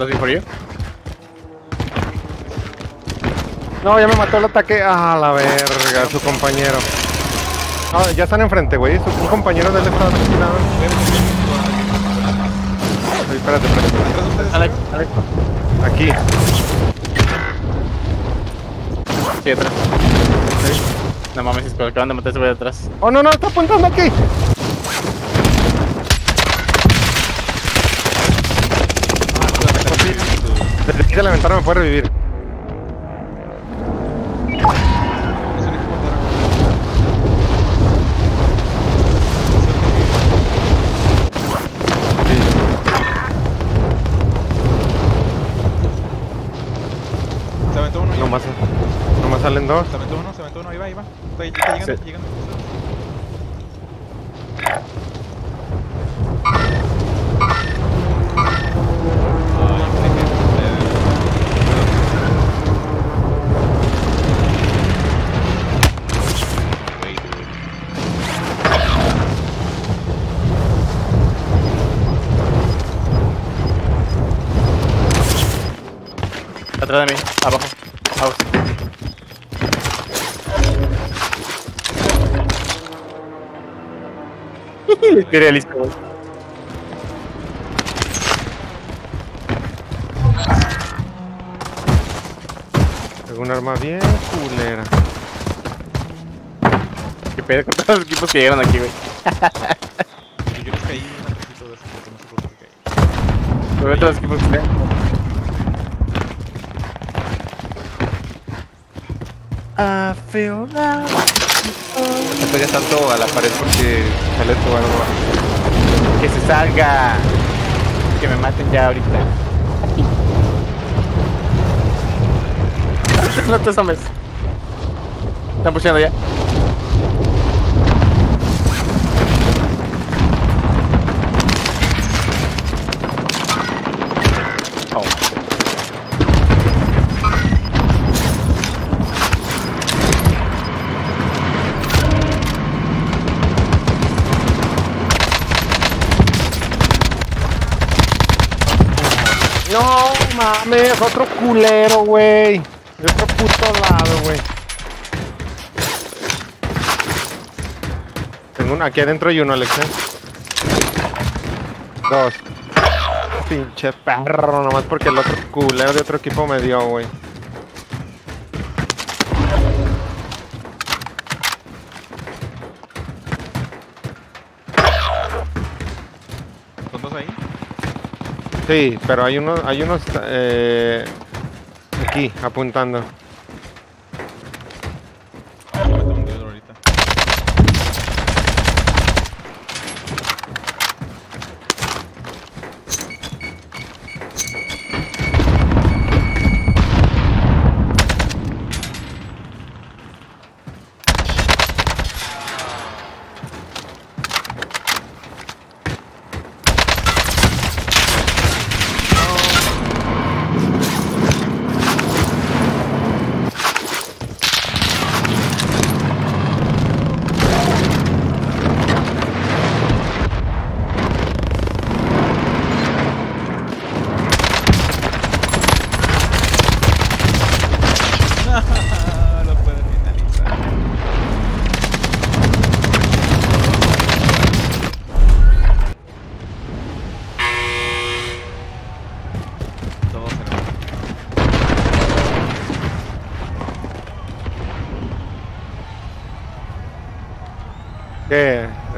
[SPEAKER 1] Nothing for you.
[SPEAKER 3] No, ya me mató el ataque. Ah, la verga, su compañero. No, ya están enfrente, güey. Su un compañero de él está asesinado. Ay, Espérate, espérate.
[SPEAKER 1] Alex, Alex.
[SPEAKER 3] Aquí.
[SPEAKER 1] Sí, atrás. No mames, pero acaban de matar ese güey atrás.
[SPEAKER 3] Oh, no, no, está apuntando aquí. De la ventana me puede revivir.
[SPEAKER 2] Se aventó uno.
[SPEAKER 3] Nomás, nomás salen dos.
[SPEAKER 2] Se aventó uno, se aventó uno, ahí va, ahí va. Está, está llegando,
[SPEAKER 1] Sí.
[SPEAKER 2] llegando.
[SPEAKER 1] Atrás de mí, abajo. Abajo. Quería listo, güey.
[SPEAKER 3] Tengo un arma bien culera.
[SPEAKER 1] Qué pedo con todos los equipos que llegaron aquí, güey.
[SPEAKER 2] Yo les caí un poquito de eso, porque no sé por qué caí.
[SPEAKER 1] Pero otros equipos que llegaron. Now.
[SPEAKER 3] No te tanto a la pared porque sale tu arma.
[SPEAKER 1] Que se salga. Que me maten ya ahorita. no te asomes. Están pusheando ya.
[SPEAKER 3] Mames, otro culero, güey. De otro puto lado, güey. Tengo uno, aquí adentro hay uno, Alex. ¿eh? Dos. Pinche perro, nomás porque el otro culero de otro equipo me dio, güey. Sí, pero hay uno, hay unos eh, aquí apuntando.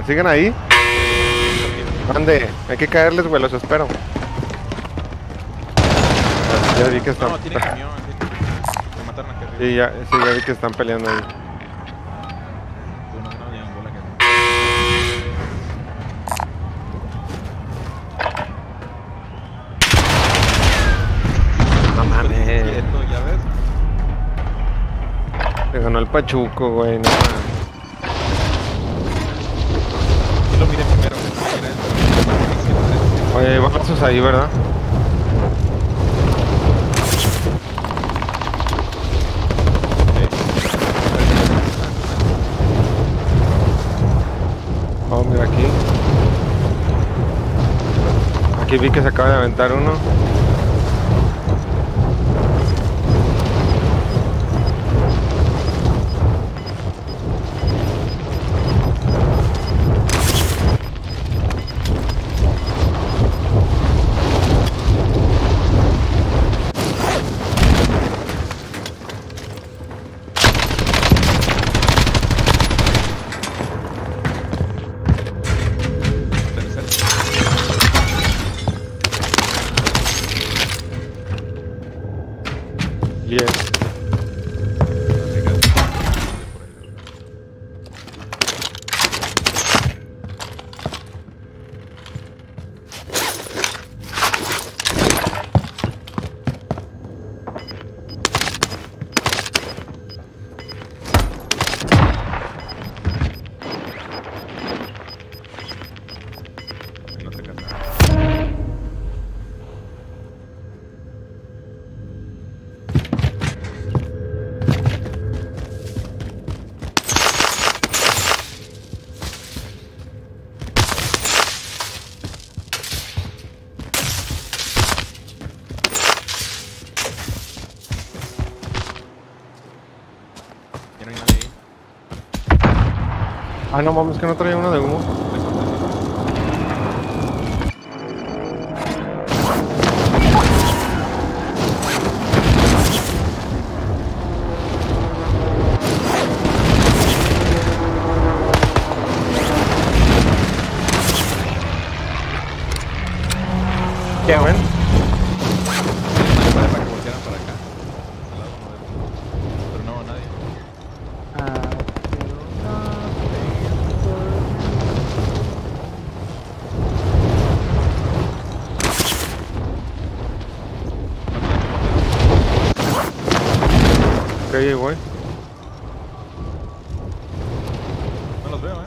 [SPEAKER 3] ¿Siguen ahí? Ande, hay que caerles, güey, los espero. Ya vi que están.
[SPEAKER 2] No, tiene camión. Me mataron aquí arriba.
[SPEAKER 3] Sí, ya, sí, ya vi que están peleando ahí.
[SPEAKER 2] No,
[SPEAKER 3] mames.
[SPEAKER 2] Ya ves.
[SPEAKER 3] Se ganó el Pachuco, güey, no mames.
[SPEAKER 2] Yo lo miré primero. Mira
[SPEAKER 3] hay balazos ahí, ¿verdad? Oh, mira aquí. Aquí vi que se acaba de aventar uno. Ah, no mames, que no traía uno de humo.
[SPEAKER 2] No los veo, eh.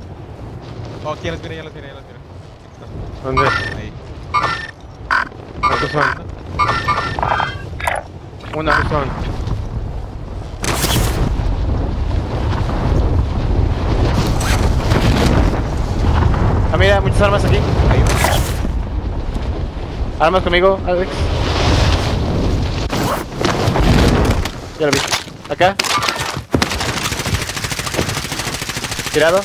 [SPEAKER 2] Oh, aquí ya los miré, ya los miré, ya los miré.
[SPEAKER 3] ¿Dónde?
[SPEAKER 2] Ahí.
[SPEAKER 3] ¿Cuántos son?
[SPEAKER 1] Uno.
[SPEAKER 3] ¿Cuántos son?
[SPEAKER 1] Ah, mira, muchas armas aquí.
[SPEAKER 2] Ahí.
[SPEAKER 1] Armas conmigo, Alex. Ya lo vi. Acá. Tirado.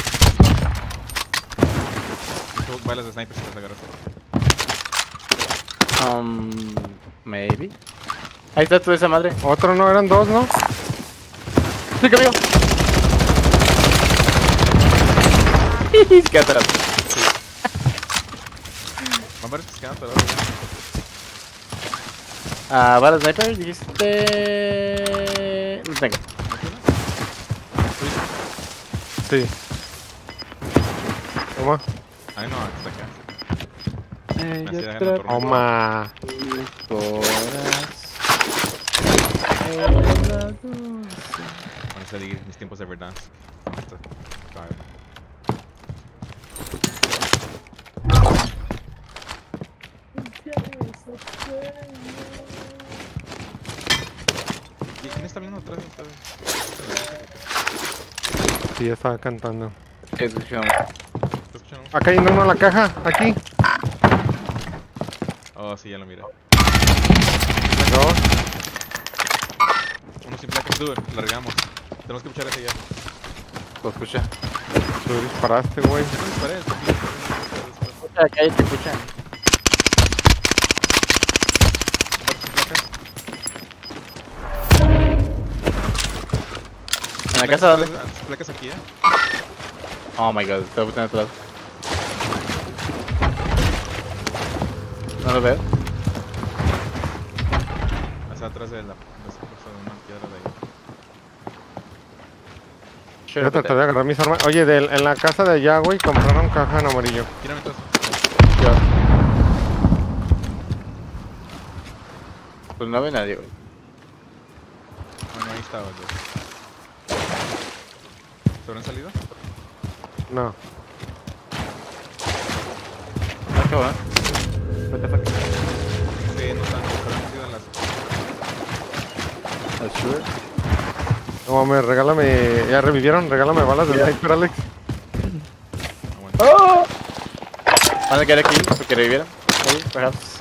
[SPEAKER 2] Tú balas de sniper si las agarras.
[SPEAKER 1] Um, maybe. Ahí está toda esa madre.
[SPEAKER 3] Otro no, eran dos, ¿no?
[SPEAKER 1] Sí, conmigo. Qué atrás.
[SPEAKER 2] Van varios que se quedan.
[SPEAKER 1] Ah, balas sniper, dijiste. No tengo.
[SPEAKER 3] Sí. Toma.
[SPEAKER 2] Ay, no, aquí está acá.
[SPEAKER 1] Eh,
[SPEAKER 2] torneo.
[SPEAKER 3] Toma.
[SPEAKER 2] Van a salir mis tiempos de verdad. Esto. Cabrón. ¿Y quién está viendo atrás de ustedes?
[SPEAKER 3] Sí, ya estaba cantando.
[SPEAKER 1] Escuchamos.
[SPEAKER 2] ¿Te escuchan?
[SPEAKER 3] Acá hay uno en la caja, aquí.
[SPEAKER 2] Oh, sí, ya lo miré.
[SPEAKER 3] Dos.
[SPEAKER 2] Uno sin placas, dude. Largamos. Tenemos que luchar ese ya.
[SPEAKER 1] Lo escucha.
[SPEAKER 3] Tú disparaste, güey.
[SPEAKER 2] Disparé, el tío.
[SPEAKER 1] Acá En la casa, dale.
[SPEAKER 2] Placas- Placas aquí, eh.
[SPEAKER 1] Oh my god, está botando atrás. No lo veo.
[SPEAKER 2] Hacia atrás de la. de de de
[SPEAKER 3] Yo traté de agarrar mis armas. Oye, del- en la casa de allá, güey, compraron caja en amarillo.
[SPEAKER 2] Tírame entonces.
[SPEAKER 1] Yo. Pues no ve nadie, güey.
[SPEAKER 2] Bueno, ahí estaba, dude. ¿Se habrán salido?
[SPEAKER 3] No.
[SPEAKER 1] Ah, qué bueno. What the fuck?
[SPEAKER 2] Sí, no están. Se habrán metido en las.
[SPEAKER 1] Ah, sure.
[SPEAKER 3] No mames, regálame. Ya revivieron, regálame balas de sniper, Alex.
[SPEAKER 1] ¡Oh! Van a quedar aquí porque revivieron. Maybe, perhaps.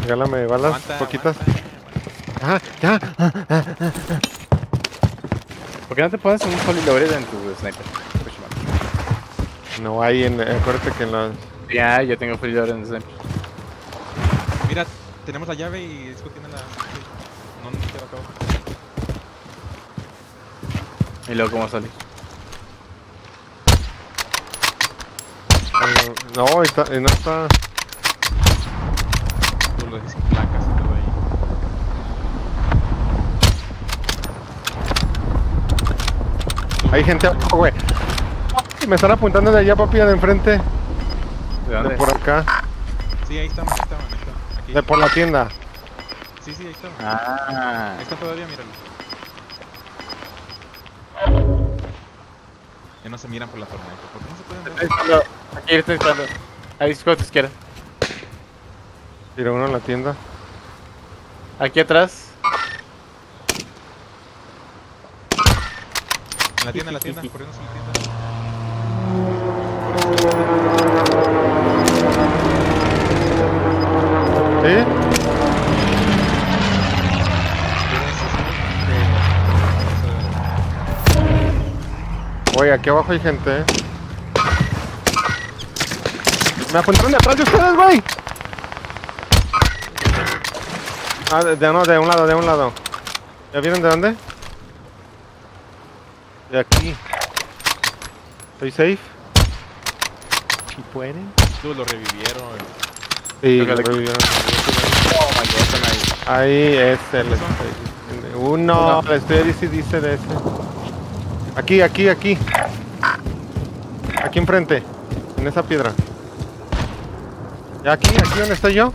[SPEAKER 3] Regálame balas,
[SPEAKER 2] Aguanta,
[SPEAKER 3] poquitas.
[SPEAKER 2] aguanta, aguanta.
[SPEAKER 3] Ah, ya.
[SPEAKER 1] ¿Por qué no te pones un poliloaded en tu sniper?
[SPEAKER 3] No hay en. Acuérdate que en las.
[SPEAKER 1] Ya, yo tengo poliloaded en el sniper.
[SPEAKER 2] Mira, tenemos la llave y Disco tiene la. No, no quiero acabo.
[SPEAKER 1] Y luego, ¿cómo salí?
[SPEAKER 3] No, está, eh, no está.
[SPEAKER 2] Tú lo dejes sin placas y todo ahí.
[SPEAKER 3] Hay gente abajo, güey. Me están apuntando de allá, papi, de enfrente.
[SPEAKER 1] ¿De
[SPEAKER 3] De
[SPEAKER 1] dónde?
[SPEAKER 3] por acá.
[SPEAKER 2] Sí, ahí estaban, ahí estaban, ahí estaban. Aquí.
[SPEAKER 3] De por la tienda.
[SPEAKER 2] Sí, sí, ahí estaban.
[SPEAKER 1] Ah.
[SPEAKER 2] Ahí están todavía, míralo. Ya no se miran por la tormenta. ¿Por qué no se pueden ver?
[SPEAKER 1] Aquí estoy disparando. Ahí disco a tu izquierda.
[SPEAKER 3] Tira uno en la tienda.
[SPEAKER 1] Aquí atrás.
[SPEAKER 2] En la tienda, en la tienda, corriendo en la tienda.
[SPEAKER 3] ¿Sí? Güey, aquí abajo hay gente, eh. Me apuntaron de atrás de ustedes, güey. Ah, de, de- no, de un lado, de un lado. ¿Ya vieron de dónde? De aquí. ¿Estoy safe? ¿Si pueden?
[SPEAKER 2] Tú lo revivieron.
[SPEAKER 3] Sí, lo
[SPEAKER 1] le-
[SPEAKER 3] revivieron.
[SPEAKER 1] Oh my god, están ahí.
[SPEAKER 3] Ahí es el. estoy- Uno, le estoy dice, dice de ese. Aquí, aquí, aquí. Aquí enfrente. En esa piedra. Ya aquí, aquí donde estoy yo.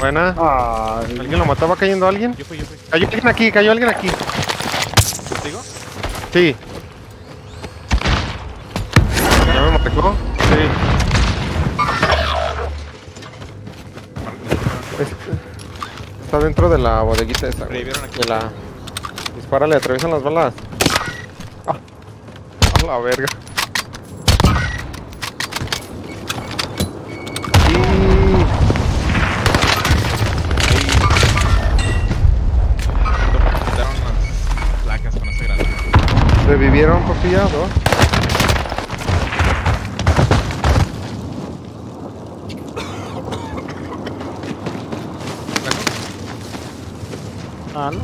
[SPEAKER 3] Buena.
[SPEAKER 1] Ay,
[SPEAKER 3] ¿Alguien lo mataba cayendo alguien?
[SPEAKER 2] Yo fui, yo fui.
[SPEAKER 3] Cayó alguien aquí, cayó alguien aquí. Sí. ¿Ya me marcó? Sí. Es- Está dentro de la bodeguita esa.
[SPEAKER 2] aquí.
[SPEAKER 3] De la... Dispárale, atraviesan las balas. Ah, a la verga. Revivieron, dos.
[SPEAKER 1] Ah, no.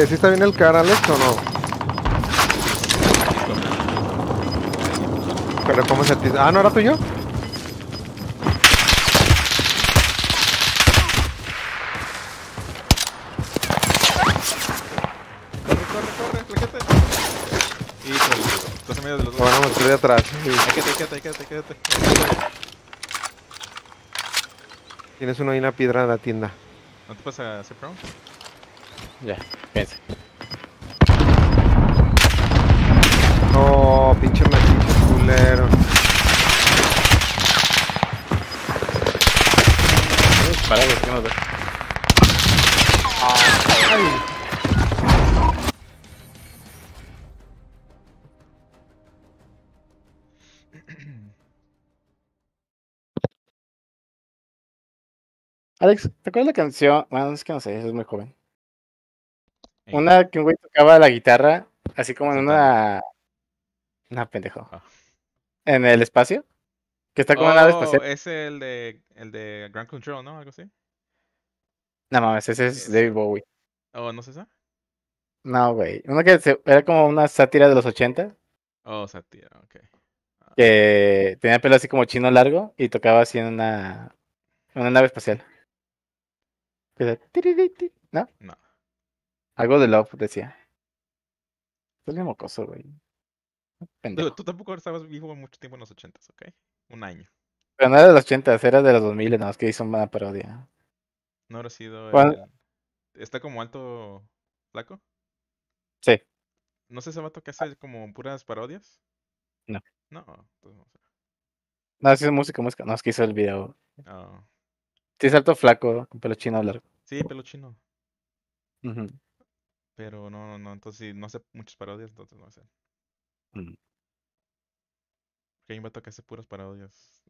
[SPEAKER 3] Eh, ¿Sí está bien el car, Alex, o no? Pero ¿cómo se te... Ah, ¿no era tuyo?
[SPEAKER 2] Corre, corre, corre, plaquete. Híjole, estás en medio de los dos.
[SPEAKER 3] Bueno, me estoy de atrás. Sí.
[SPEAKER 2] Ahí quédate, quédate, ahí quédate, quédate.
[SPEAKER 3] Tienes uno ahí en la piedra de la tienda.
[SPEAKER 2] ¿No te pasa a hacer pro?
[SPEAKER 1] Ya, piensa. Alex, ¿te acuerdas la canción? Bueno, es que no sé, es muy joven.
[SPEAKER 2] Ey.
[SPEAKER 1] Una que un güey tocaba la guitarra, así como en una. Una pendejo.
[SPEAKER 2] Ah.
[SPEAKER 1] En el espacio. Que está como una nave
[SPEAKER 2] Oh,
[SPEAKER 1] espacial.
[SPEAKER 2] es el de, el de Grand Control, ¿no? Algo así.
[SPEAKER 1] No mames, ese es
[SPEAKER 2] es-
[SPEAKER 1] David Bowie.
[SPEAKER 2] Oh, ¿no es esa?
[SPEAKER 1] No, güey. Uno que se- era como una sátira de los 80,
[SPEAKER 2] Oh, Satira, ok.
[SPEAKER 1] que tenía pelo así como chino largo y tocaba así en una, en una nave espacial. ¿No?
[SPEAKER 2] No.
[SPEAKER 1] Algo de Love decía. Es bien mocoso, güey.
[SPEAKER 2] Tú,
[SPEAKER 1] Pendejo.
[SPEAKER 2] tú tampoco estabas vivo mucho tiempo en los ochentas, ¿ok? Un año.
[SPEAKER 1] Pero no era de los 80, era de los 2000, nada más que hizo una parodia.
[SPEAKER 2] No habrá sido. El- ¿Está como alto flaco?
[SPEAKER 1] Sí.
[SPEAKER 2] ¿No sé ese vato que hace como puras parodias?
[SPEAKER 1] No.
[SPEAKER 2] No, entonces no sé.
[SPEAKER 1] No, es música, música. No, es que hizo el video.
[SPEAKER 2] Ah,
[SPEAKER 1] Sí, es alto flaco, con pelo chino largo.
[SPEAKER 2] sí, pelo chino. Pero no, no, no. Entonces sí, no hace muchas parodias, entonces no sé.
[SPEAKER 1] Mm.
[SPEAKER 2] Porque hay un vato que hace puras parodias.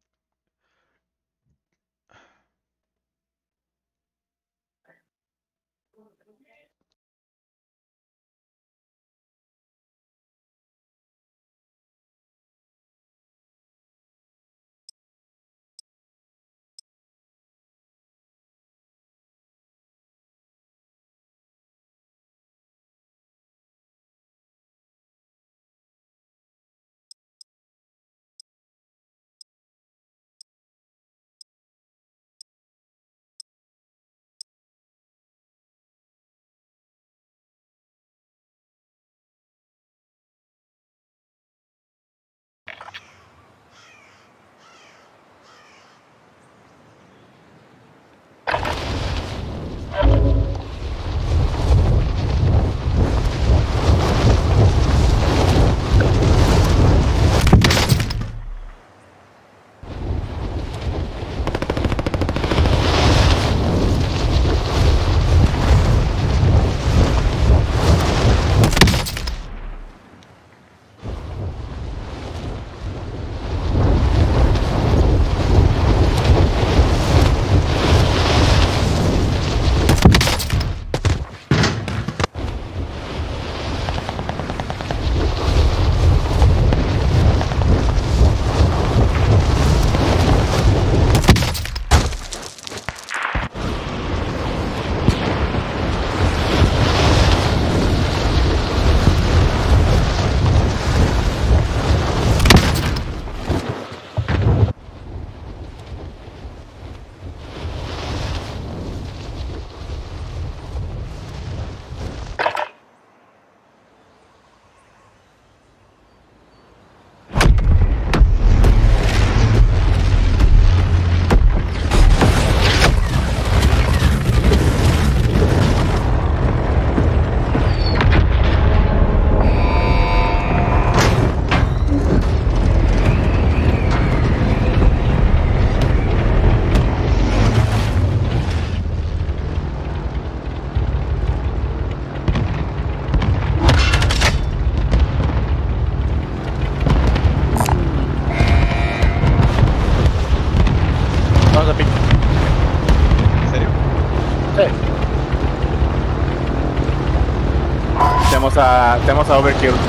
[SPEAKER 1] A, tenemos a Overkill.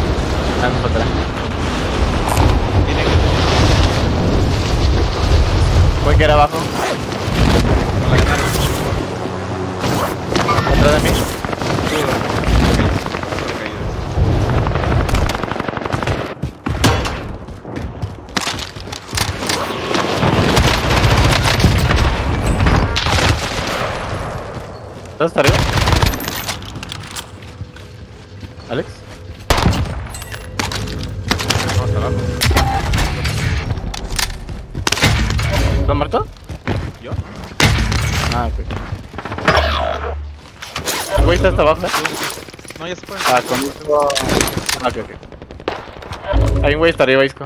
[SPEAKER 1] Un güey hasta arriba, Isco.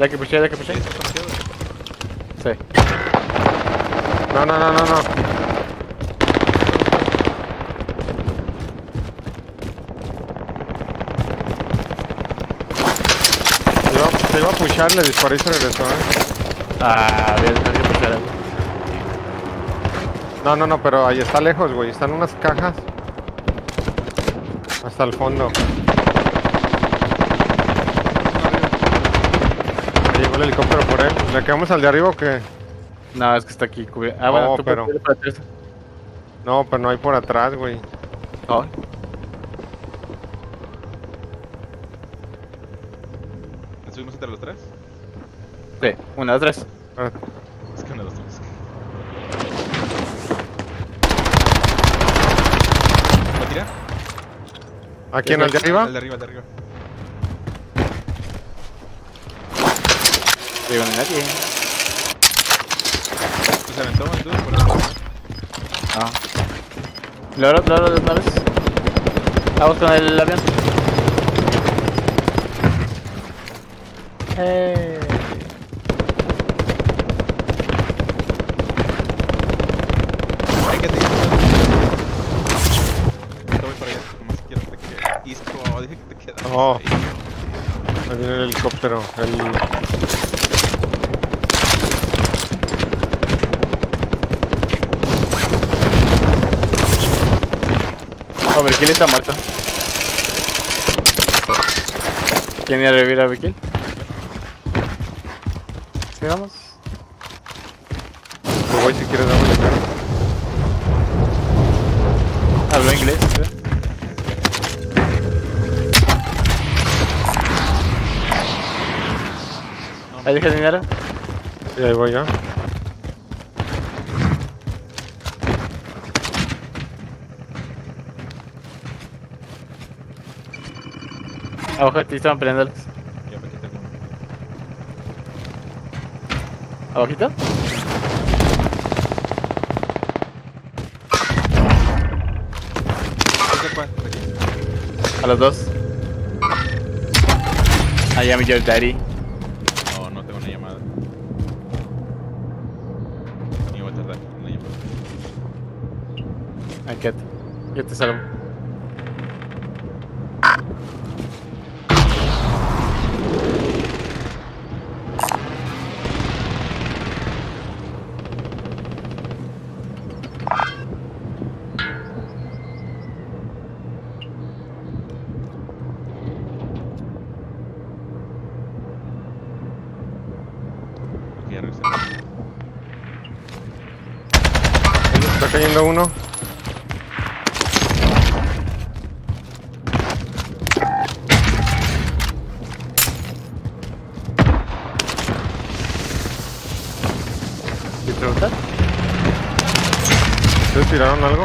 [SPEAKER 1] Ya que pushé, ya que pushé.
[SPEAKER 2] Sí, está.
[SPEAKER 3] No, no, no, no, no. Se iba, a pushar, le disparé y se regresó, eh.
[SPEAKER 1] Ah, bien, hay que pushar algo.
[SPEAKER 3] No, no, no, pero ahí está lejos, güey. Están unas cajas. Hasta el fondo. Ahí Llegó el helicóptero por él. ¿Le quedamos al de arriba o qué?
[SPEAKER 1] No, es que está aquí cubierto. Ah, bueno,
[SPEAKER 3] No,
[SPEAKER 1] tú
[SPEAKER 3] pero-
[SPEAKER 1] para atrás.
[SPEAKER 3] No, pero no hay por atrás, güey.
[SPEAKER 1] No.
[SPEAKER 2] ¿Nos subimos entre los tres?
[SPEAKER 1] Sí, una, dos, tres.
[SPEAKER 3] Espérate.
[SPEAKER 2] Es que uno, dos, tres. ¿Lo tira?
[SPEAKER 3] ¿A quién? ¿Al de arriba?
[SPEAKER 2] El de arriba, el de arriba.
[SPEAKER 1] Digo, no hay nadie.
[SPEAKER 2] Pues se aventó el dude por eso.
[SPEAKER 1] Ah. Loro, loro de vez. Vamos con el avión. Eh.
[SPEAKER 2] Ay, que te Te voy para allá. Nomás quiero que te Isco, dije que te quedas.
[SPEAKER 3] Oh.
[SPEAKER 2] ahí.
[SPEAKER 3] Ahí viene el helicóptero. El...
[SPEAKER 1] Overkill está muerto. ¿Quién iba a revivir a? Sí, vamos.
[SPEAKER 3] Pues, güey, si quieres, dámosle cara.
[SPEAKER 1] Habló inglés, creo. Ahí deja el dinero.
[SPEAKER 3] Y ahí voy yo.
[SPEAKER 1] Abajo de ti estaban peleándolos. ¿Abajito? A los dos. I am your daddy. Yo
[SPEAKER 3] tiraron algo?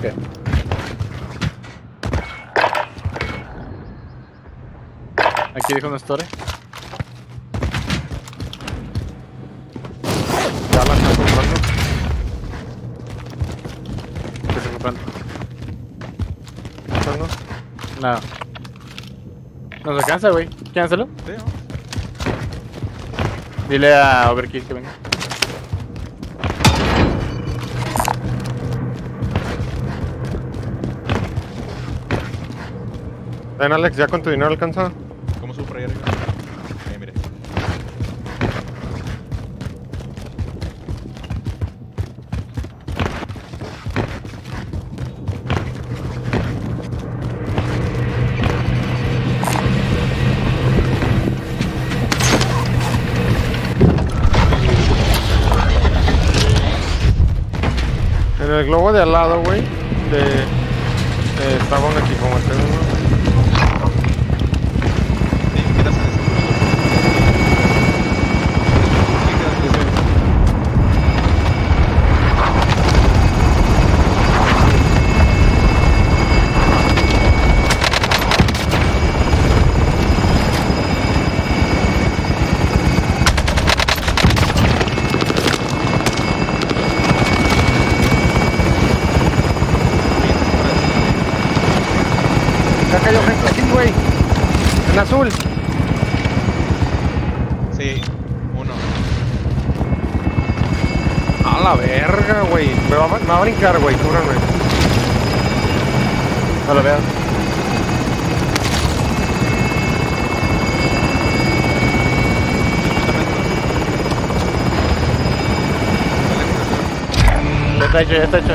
[SPEAKER 1] ¿Qué? Aquí dejo una story.
[SPEAKER 3] Ya la están comprando.
[SPEAKER 1] ¿Qué estoy comprando?
[SPEAKER 3] comprando.
[SPEAKER 1] No. Nos alcanza, güey. ¿Quieren hacerlo?
[SPEAKER 2] Sí, ¿no?
[SPEAKER 1] Dile a Overkill que venga.
[SPEAKER 3] Ven, Alex, ¿ya con tu dinero alcanza?
[SPEAKER 2] ¿Cómo subo por ahí arriba? Ahí, mire.
[SPEAKER 3] En el globo de al lado, güey, de... eh, estaba un equipo Martín, ¿no?
[SPEAKER 2] Sí, quedas en ese. Sí, quedas en ese.
[SPEAKER 3] Ya cayó gente aquí, güey. En azul.
[SPEAKER 2] Sí, uno.
[SPEAKER 3] A la verga, güey. Me va, a- a brincar, güey. Cúbrame.
[SPEAKER 1] No lo veo. Ya está hecho, ya está hecho.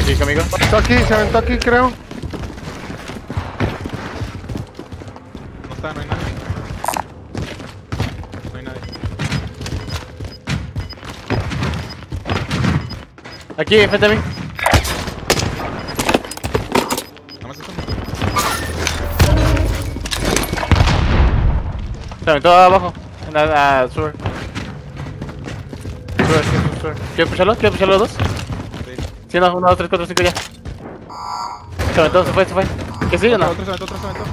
[SPEAKER 1] Aquí conmigo.
[SPEAKER 3] Está aquí, se aventó aquí, creo.
[SPEAKER 1] Aquí, enfrente a mí. Se aventó abajo. En la, la sur. ¿Quieres pusharlo? ¿Quieres pusharlo los dos?
[SPEAKER 2] Sí.
[SPEAKER 1] Sí, no, uno, dos, tres, cuatro, cinco ya. Se aventó, se fue, se fue. ¿Que sí o no?
[SPEAKER 2] Otro se aventó, otro se aventó.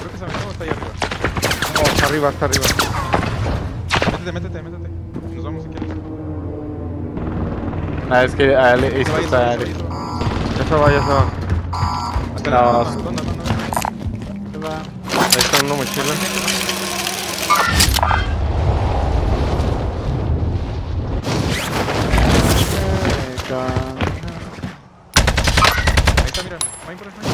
[SPEAKER 2] Creo que se aventó o está ahí arriba.
[SPEAKER 3] Oh, está arriba, está arriba.
[SPEAKER 1] Ah, es que ah,
[SPEAKER 2] va, va, se va, se va.
[SPEAKER 3] Ya se va, ya se va.
[SPEAKER 1] No,
[SPEAKER 2] no, no.
[SPEAKER 3] Ahí está una mochila.
[SPEAKER 2] Ahí está, mira. Mine por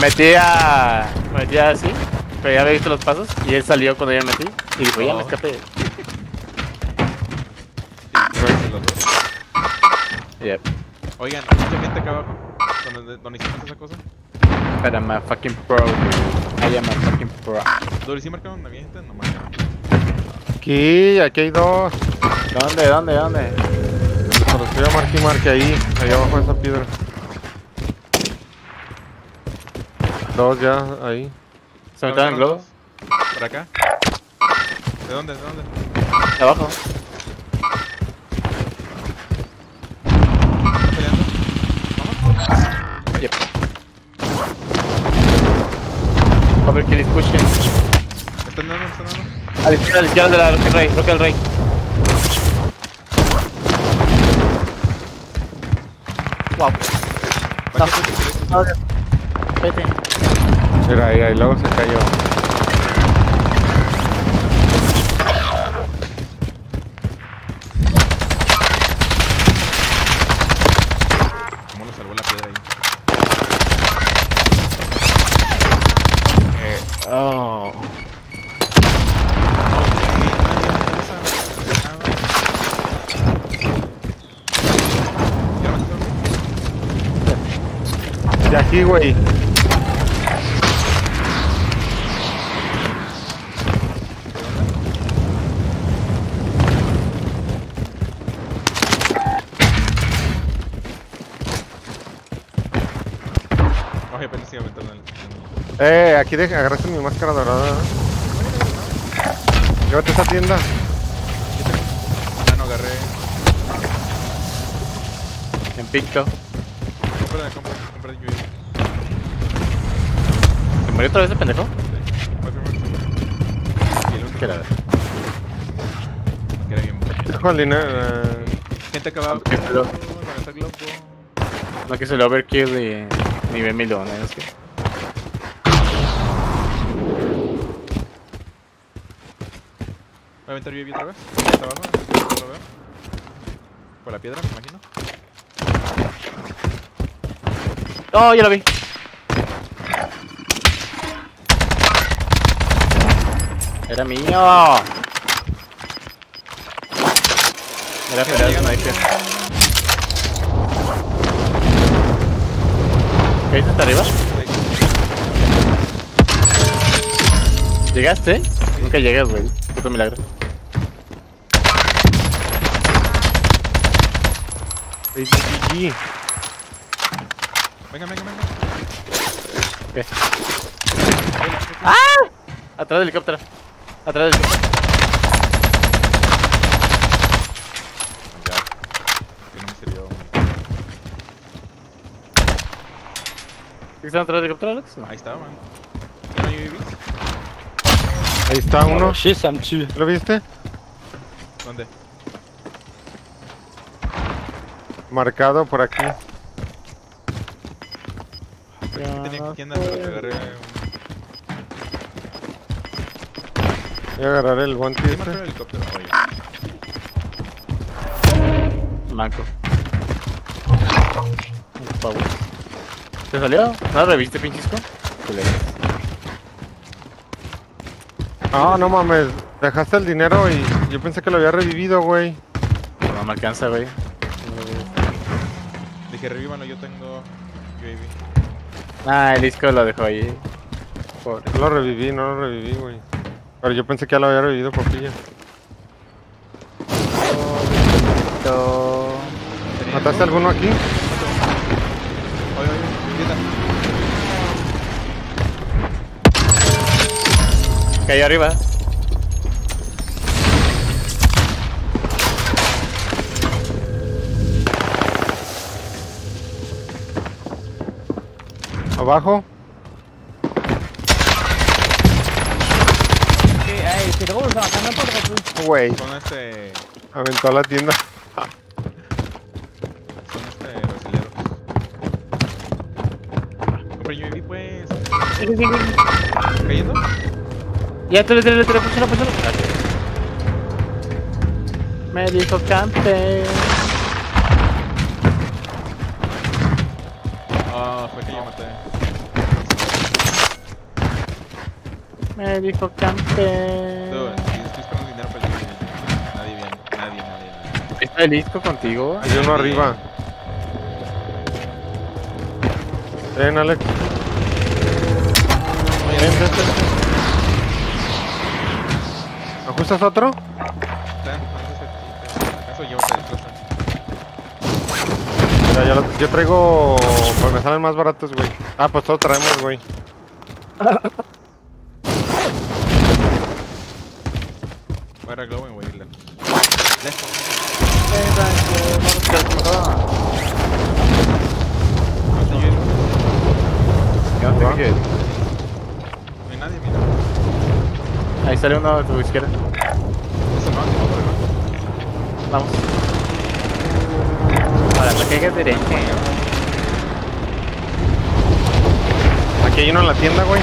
[SPEAKER 1] metí a. Me metí así, pero ya había visto los pasos y él salió cuando yo me metí y dijo, ya me
[SPEAKER 2] Oh.
[SPEAKER 1] escapé. Yep.
[SPEAKER 2] Oigan, hay mucha gente acá abajo. Donde, donde hicimos esa cosa.
[SPEAKER 1] But I'm a fucking pro. dude. I am a fucking pro.
[SPEAKER 2] Dory, ¿sí marcaron a mi gente? No marcaron.
[SPEAKER 3] Aquí, aquí hay dos.
[SPEAKER 1] ¿Dónde, dónde, dónde?
[SPEAKER 3] Pero estoy a marque y marque ahí, ahí abajo de esa piedra. Dos ya, ahí.
[SPEAKER 1] ¿Se metieron en el globo?
[SPEAKER 2] ¿Por acá? ¿De dónde? ¿De dónde?
[SPEAKER 1] De abajo.
[SPEAKER 2] ¿Están peleando? ¿Vamos?
[SPEAKER 1] Yep. Overkill is pushing.
[SPEAKER 2] ¿Están dando? ¿Están dando?
[SPEAKER 1] A la izquierda, a la izquierda de la Roca del Rey, Roca del Rey. Wow.
[SPEAKER 2] Quieto, quieto
[SPEAKER 1] vete.
[SPEAKER 3] Mira, ahí, ahí, luego se cayó.
[SPEAKER 2] ¿Cómo lo salvó la piedra ahí?
[SPEAKER 1] Eh, oh.
[SPEAKER 3] De aquí, güey. Eh, aquí deja, agarraste mi máscara dorada. Llévate esa tienda.
[SPEAKER 2] Ah, no agarré.
[SPEAKER 1] En Picto.
[SPEAKER 2] Compra, compra, compra UAV.
[SPEAKER 1] ¿Se murió otra vez el pendejo?
[SPEAKER 2] Y.
[SPEAKER 1] Que la
[SPEAKER 2] Que era bien.
[SPEAKER 3] Dejo el dinero. eh,
[SPEAKER 2] Gente.
[SPEAKER 1] Que se
[SPEAKER 2] globo.
[SPEAKER 1] No que es el overkill de nivel millones. que-
[SPEAKER 2] Voy a aventar UAV otra vez. Está abajo. no lo veo. Por la piedra, me imagino.
[SPEAKER 1] ¡Oh, ya lo vi! Era mío. Era pelea de sniper. ¿Qué dices hasta arriba? ¿Llegaste? Nunca llegas, güey. Puto milagro.
[SPEAKER 2] Venga, venga, venga.
[SPEAKER 1] ¿Qué? Atrás del helicóptero. Atrás del helicóptero.
[SPEAKER 2] Ya. Que no me sirvió.
[SPEAKER 1] ¿Sí ¿Están atrás del helicóptero, Alex? No.
[SPEAKER 2] Ahí estaba, man. ¿No hay UAVs?
[SPEAKER 3] Ahí está uno.
[SPEAKER 4] Me tue.
[SPEAKER 3] ¿Lo viste?
[SPEAKER 2] ¿Dónde?
[SPEAKER 3] Marcado por aquí.
[SPEAKER 2] Aquí tenía que andar, pero te agarré un...
[SPEAKER 3] Voy a agarrar el guante
[SPEAKER 2] ¿Quién marcó el
[SPEAKER 3] este.
[SPEAKER 2] helicóptero? Oye.
[SPEAKER 1] Manco. Un pavo. ¿Te salió? ¿No reviste, pinchisco?
[SPEAKER 3] Ah, no mames. Dejaste el dinero y yo pensé que lo había revivido, güey.
[SPEAKER 1] No me alcanza, güey.
[SPEAKER 2] Dije, revívanlo, yo tengo UAV.
[SPEAKER 1] Ah, el disco lo dejó ahí. Pobre.
[SPEAKER 3] No lo reviví, no lo reviví, güey. Pero yo pensé que ya lo había revivido, papilla.
[SPEAKER 2] ¿Tenía
[SPEAKER 3] ¿Mataste alguno aquí?
[SPEAKER 2] Oye, oye.
[SPEAKER 1] Cayó arriba.
[SPEAKER 3] Abajo. Güey.
[SPEAKER 2] Son este...
[SPEAKER 3] Aventó a la tienda.
[SPEAKER 2] Son este... brasileros. Compra UAV, pues. ¿Cayendo?
[SPEAKER 1] Ya, tele, funciona, funciona. Me dijo cante. Me dijo cante.
[SPEAKER 2] Dude, estoy esperando dinero para el UAV. Nadie viene. Nadie, nadie, nadie.
[SPEAKER 1] ¿Está el disco contigo?
[SPEAKER 3] Hay uno arriba. Ven, Alex. Ven, ven, ven. ¿Ajustas otro? Ya, ya lo- yo traigo. Pues me salen más baratos, güey. Ah, pues todos traemos, güey.
[SPEAKER 1] sale uno a tu izquierda.
[SPEAKER 2] Eso no, no, por el
[SPEAKER 1] Vamos. Ahora, no caigas derecha.
[SPEAKER 3] Aquí hay uno en la tienda, güey.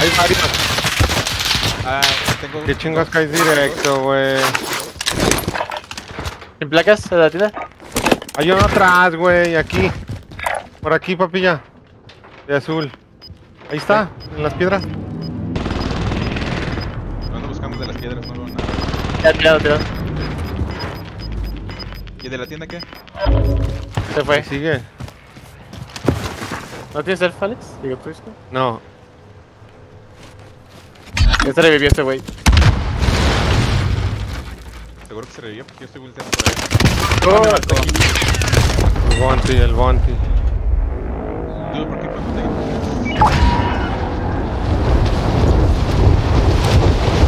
[SPEAKER 3] Hay varios.
[SPEAKER 2] Ah, tengo.
[SPEAKER 3] ¿Qué chingos caes directo, güey?
[SPEAKER 1] ¿Sin placas a la tienda?
[SPEAKER 3] Hay uno atrás, güey. Aquí. Por aquí, papilla. De azul. Ahí está, en las piedras.
[SPEAKER 2] Ando buscando de las piedras, no veo nada.
[SPEAKER 1] Ya, tirado, tirado.
[SPEAKER 2] ¿Y de la tienda qué?
[SPEAKER 1] Se fue.
[SPEAKER 3] Sigue.
[SPEAKER 1] ¿No tienes self, Alex? Digo, tú.
[SPEAKER 3] No.
[SPEAKER 1] Ya se revivió este güey.
[SPEAKER 2] Seguro que se revivió porque yo estoy volteando por ahí.
[SPEAKER 1] Oh.
[SPEAKER 3] El Bounty, el Bounty.
[SPEAKER 2] Dude, ¿por qué fue contigo?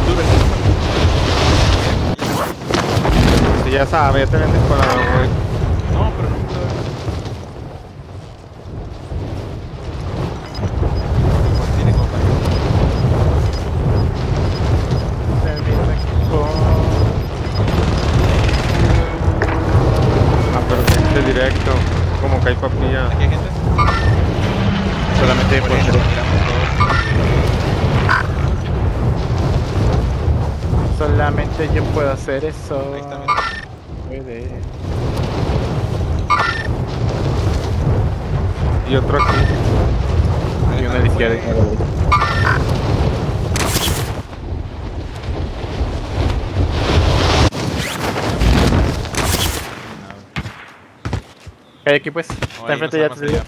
[SPEAKER 2] Dude, ¿verdad?
[SPEAKER 3] Si ya sabe, ya te habían disparado, güey.
[SPEAKER 2] No, pero no puedo ver. Pues tiene copa.
[SPEAKER 3] Ah, pero esté directo. Como que hay papilla.
[SPEAKER 2] Aquí hay gente.
[SPEAKER 1] Solamente
[SPEAKER 2] Por
[SPEAKER 1] por
[SPEAKER 2] eso.
[SPEAKER 1] Solamente yo puedo hacer eso.
[SPEAKER 2] Ahí está.
[SPEAKER 1] Puede.
[SPEAKER 3] Y otro aquí.
[SPEAKER 1] Y una a la izquierda. Cae aquí pues. Está enfrente ya te digo.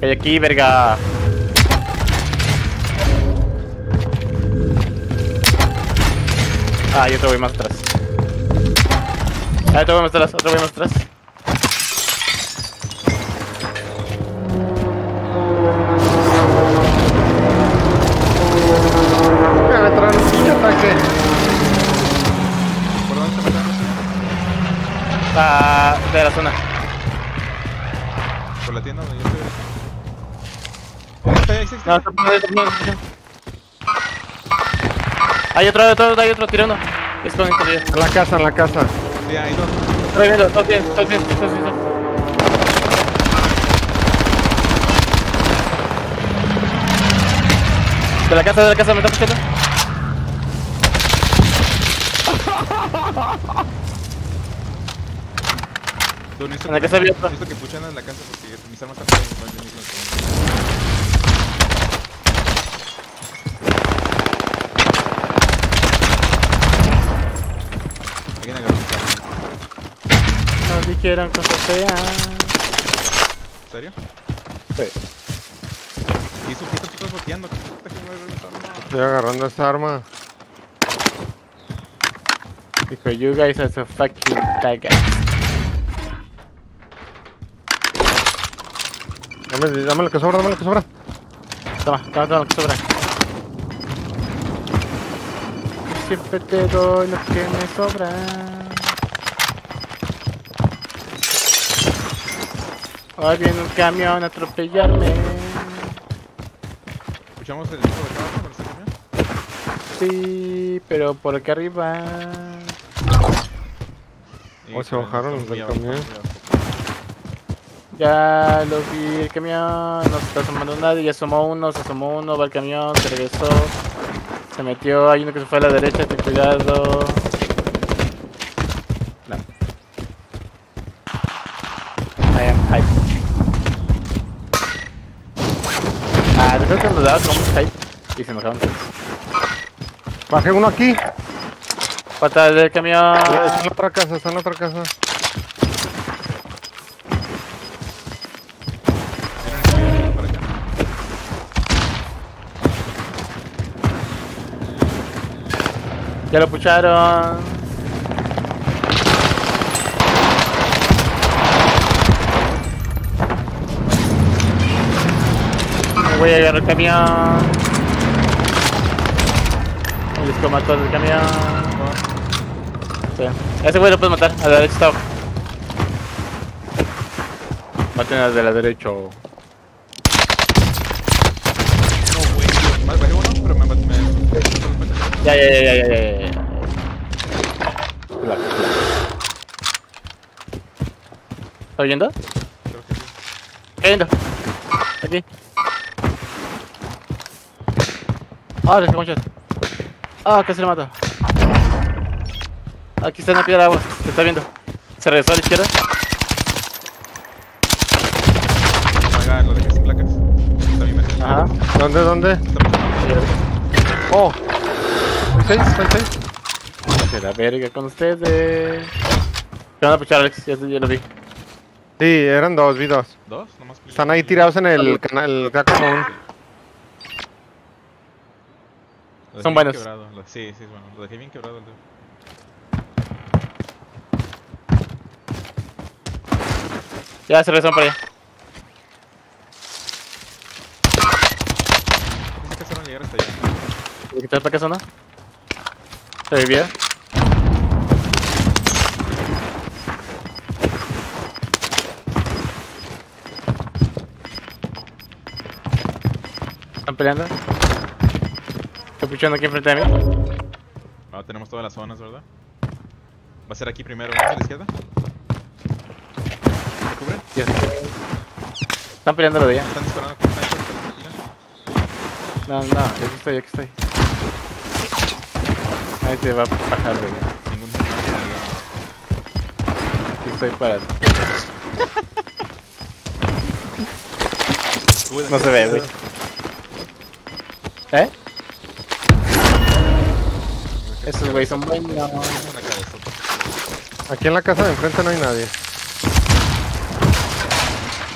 [SPEAKER 1] Cae aquí, verga. Ah, y otro voy más atrás. Ah, otro voy más atrás, otro voy más atrás.
[SPEAKER 3] Me va a traer un pinche ataque.
[SPEAKER 2] ¿Por dónde te mataron?
[SPEAKER 1] Ah, de la zona.
[SPEAKER 2] ¿Por la tienda donde yo estoy
[SPEAKER 1] No, Hay otro, hay otro, hay otro tirando. Es con escondido.
[SPEAKER 3] En la casa, en la casa.
[SPEAKER 2] Sí, hay dos.
[SPEAKER 1] Estoy viendo, estoy bien, estoy bien, estoy bien. De la casa, de la casa, me está
[SPEAKER 2] necesito
[SPEAKER 1] En la casa había otro.
[SPEAKER 2] Necesito que puchan en la casa porque mis armas están por ahí, no, yo mismo estoy. Alguien agarró un
[SPEAKER 1] dijeron cosas feas.
[SPEAKER 2] ¿En serio?
[SPEAKER 1] Sí.
[SPEAKER 2] ¿Y eso qué estás boteando? ¿Qué puta que me.
[SPEAKER 3] Estoy agarrando esta arma.
[SPEAKER 1] Dijo, you guys are so fucking tiger.
[SPEAKER 3] Dame, dame lo que sobra, dame lo que sobra.
[SPEAKER 1] Toma, toma, toma, lo que sobra. Siempre te doy lo que me sobra. Ahora viene un camión a atropellarme.
[SPEAKER 2] ¿Escuchamos el equipo de acá abajo? ¿Por ese camión?
[SPEAKER 1] Sí, pero por aquí arriba.
[SPEAKER 3] Oh, se bajaron
[SPEAKER 2] muy
[SPEAKER 3] del camión.
[SPEAKER 1] Ya lo vi el camión, no se está asomando nadie, ya asomó uno, se asomó uno, va el camión, se regresó, se metió, hay uno que se fue a la derecha, ten cuidado. No. I am hype. Ah, después que nos daba como un se enojaron.
[SPEAKER 3] Bajé uno aquí.
[SPEAKER 1] Pata del camión.
[SPEAKER 3] Está en la otra casa, está en la otra casa.
[SPEAKER 1] Ya lo pucharon. Me voy a agarrar el camión. Les comató el camión. Sí. Ese güey lo puedes matar. A la derecha está. Maten al de la derecha.
[SPEAKER 2] No, güey. Más bajé uno, pero me me-
[SPEAKER 1] Ya, ya, ya, ya, ya, ya. ¿Está oyendo?
[SPEAKER 2] Creo que sí.
[SPEAKER 1] ¿Qué oyendo? Aquí. Ah, le shot. Ah, casi le mato. Aquí está en la piedra de agua. Se está viendo. Se regresó a la izquierda.
[SPEAKER 2] Oh god, lo dejé sin placas. Está mesa.
[SPEAKER 1] Ajá.
[SPEAKER 3] ¿Dónde, dónde?
[SPEAKER 2] Está.
[SPEAKER 3] Oh. ¿Seis? seis?
[SPEAKER 1] Se la verga con ustedes. Te van a puchar, Alex. Ya, ya lo vi.
[SPEAKER 3] Sí, eran dos, vi dos.
[SPEAKER 2] ¿Dos? Nomás
[SPEAKER 3] Están ahí tirados en el canal, acá como un...
[SPEAKER 2] Lo
[SPEAKER 1] Son buenos.
[SPEAKER 2] quebrado, lo- Sí, sí, es bueno. Lo dejé bien quebrado el dedo.
[SPEAKER 1] Ya se regresaron para allá.
[SPEAKER 2] Pensé que se van a llegar hasta allá.
[SPEAKER 1] ¿Quieres quitar para casa o no? ¿Se vivía? ¿Están peleando? Estoy puchando aquí enfrente de mí.
[SPEAKER 2] Ahora tenemos todas las zonas, ¿verdad? Va a ser aquí primero, ¿no? ¿A la izquierda? ¿Me
[SPEAKER 1] sé. Están peleando lo de allá.
[SPEAKER 2] Están disparando con
[SPEAKER 1] No, no, aquí estoy, aquí estoy. Ahí te va a bajar, güey.
[SPEAKER 2] Ningún.
[SPEAKER 1] Aquí estoy parado. No se ve, güey. ¿Eh? Esos güey son buenos.
[SPEAKER 3] Aquí en la casa de enfrente no hay nadie.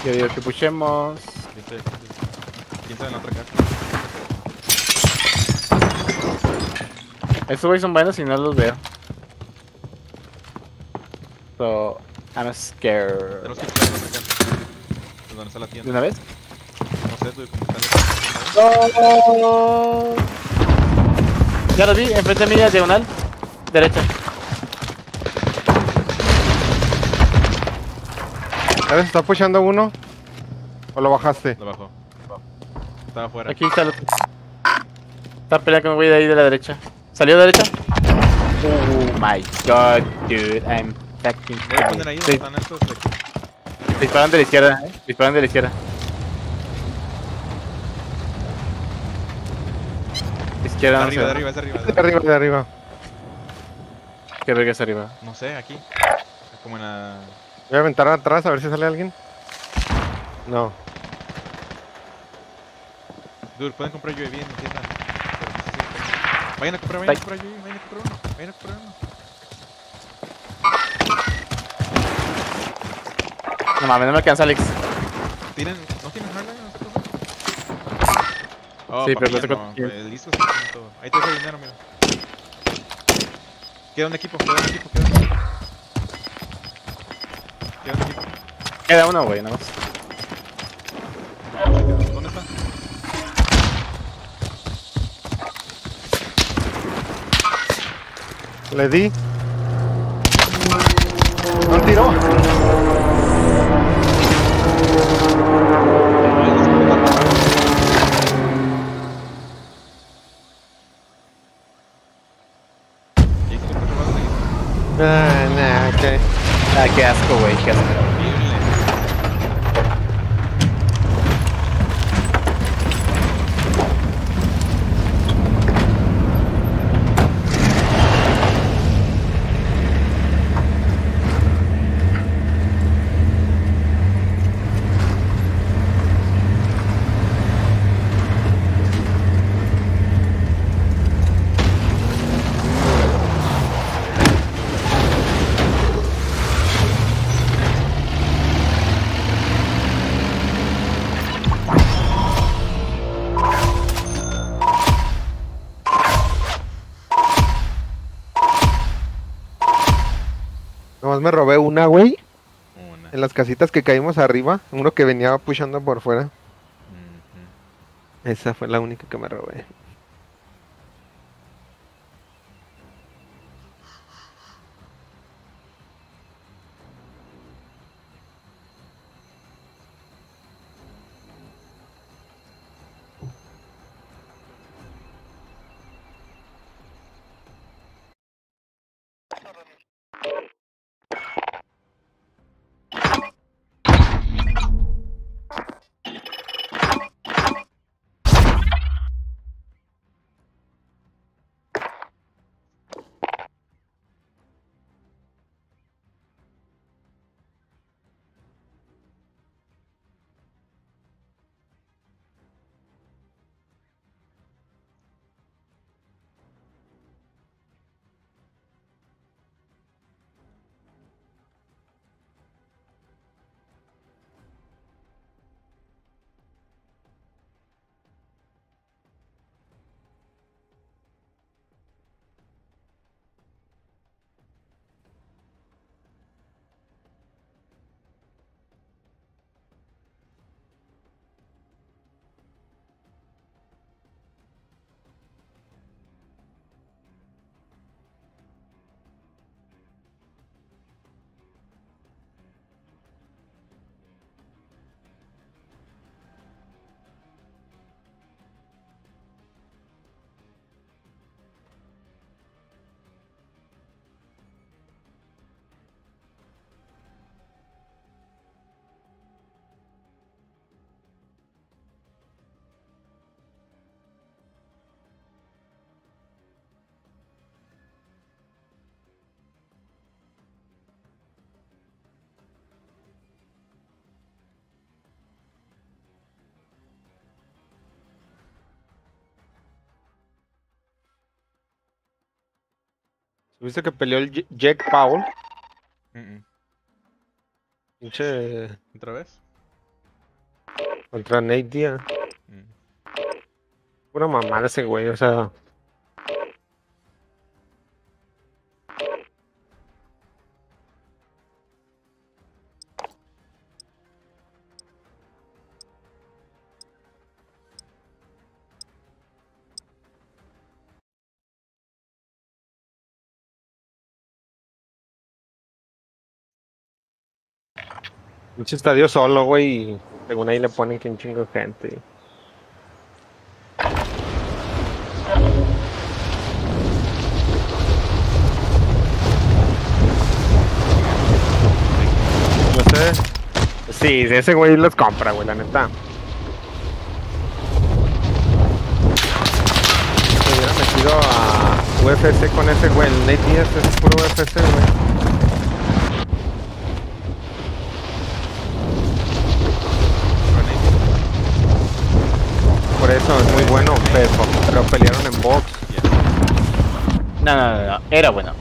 [SPEAKER 1] Yo digo que puchemos.
[SPEAKER 2] ¿Quién sabe? ¿Quién sabe en la otra casa?
[SPEAKER 1] Estos güey son buenos y no los veo. So, I'm scared.
[SPEAKER 2] Tenemos que buscar en la otra casa. Es donde está la
[SPEAKER 1] ¿De una vez?
[SPEAKER 2] No sé, tú cómo están.
[SPEAKER 1] ¡No! Ya lo vi, enfrente de mí, diagonal. Derecha.
[SPEAKER 3] ¿Sabes? ¿Está pushando uno? ¿O lo bajaste?
[SPEAKER 2] Lo bajó. Estaba afuera.
[SPEAKER 1] Aquí está el otro. Está peleando con un güey de ahí de la derecha. ¿Salió de derecha? Oh my god, dude. I'm fucking
[SPEAKER 2] Voy a poner ahí
[SPEAKER 1] Sí,
[SPEAKER 2] están estos.
[SPEAKER 1] Disparan de la izquierda, eh. Disparan de la izquierda. No
[SPEAKER 2] arriba, de arriba, es de arriba. es de arriba.
[SPEAKER 3] arriba, de arriba.
[SPEAKER 1] ¿Qué verga es arriba?
[SPEAKER 2] No sé, aquí. Como en la.
[SPEAKER 3] Voy a aventar atrás a ver si sale alguien. No.
[SPEAKER 2] Dude, pueden comprar UAV en mi tienda. Vayan a comprar, vayan a comprar UAV, vayan a comprar uno. Vayan a comprar uno.
[SPEAKER 1] No mames, no me alcanza Alex.
[SPEAKER 2] ¿Tienen, ¿No tienen hardline? ¿No se preocupen? Oh,
[SPEAKER 1] Sí, pero no sé
[SPEAKER 2] no,
[SPEAKER 1] cuánto tiene.
[SPEAKER 2] el disco todo. Ahí te dejo dinero, mira. Queda un equipo, queda un equipo, queda un equipo. Queda un equipo.
[SPEAKER 1] Queda uno, güey, nada más.
[SPEAKER 2] ¿Dónde está?
[SPEAKER 3] Le di. En las casitas que caímos arriba. Uno que venía pushando por fuera. Esa fue la única que me robé. ¿Viste que peleó el J- Jake Paul?
[SPEAKER 2] Mm, mm.
[SPEAKER 3] Pinche
[SPEAKER 2] ¿Otra vez?
[SPEAKER 3] contra Nate Diaz.
[SPEAKER 2] Mm.
[SPEAKER 3] Pura mamada ese güey, o sea. Pinche estadio solo, güey, y según ahí le ponen que un chingo de gente. No sé. Sí, ese güey los compra, güey, la neta. Se hubiera metido a UFC con ese güey. El Nate Diaz es puro UFC, güey. Por eso es muy bueno, pero, pero pelearon en box.
[SPEAKER 1] No, no, no, no, era bueno.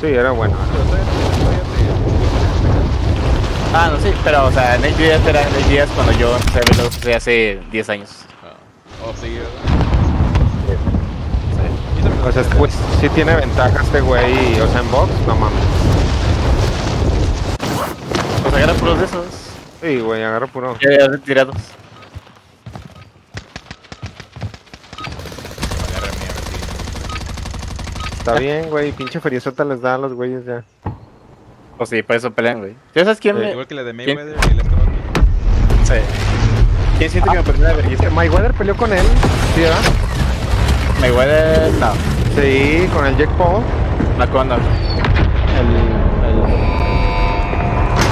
[SPEAKER 3] Sí, era bueno.
[SPEAKER 1] Ah, no, sí, pero, o sea, Nate Diaz era Nate Diaz cuando yo empecé a verlo UFC hace 10 años.
[SPEAKER 2] Ah, Oh, sí, ¿verdad?
[SPEAKER 1] Sí.
[SPEAKER 3] O sea, pues sí tiene ventaja este güey. O sea, en box, no mames.
[SPEAKER 1] Pues agarra puros de esos.
[SPEAKER 3] Sí, güey, agarra puro.
[SPEAKER 1] Ya, ya retirados.
[SPEAKER 3] Está bien, güey. Pinche feriezota les da a los güeyes ya.
[SPEAKER 1] Pues sí, por eso pelean, güey. ¿Ya sabes quién me...?
[SPEAKER 2] Igual que la de
[SPEAKER 1] ¿Quién?
[SPEAKER 2] Mayweather y Escobar.
[SPEAKER 1] Sí. ¿Quién siente que me perdió la vergüenza?
[SPEAKER 3] Mayweather peleó con él. ¿Sí, verdad?
[SPEAKER 1] Mayweather, no.
[SPEAKER 3] Sí, con el Jake Paul.
[SPEAKER 1] McConnell. El... el...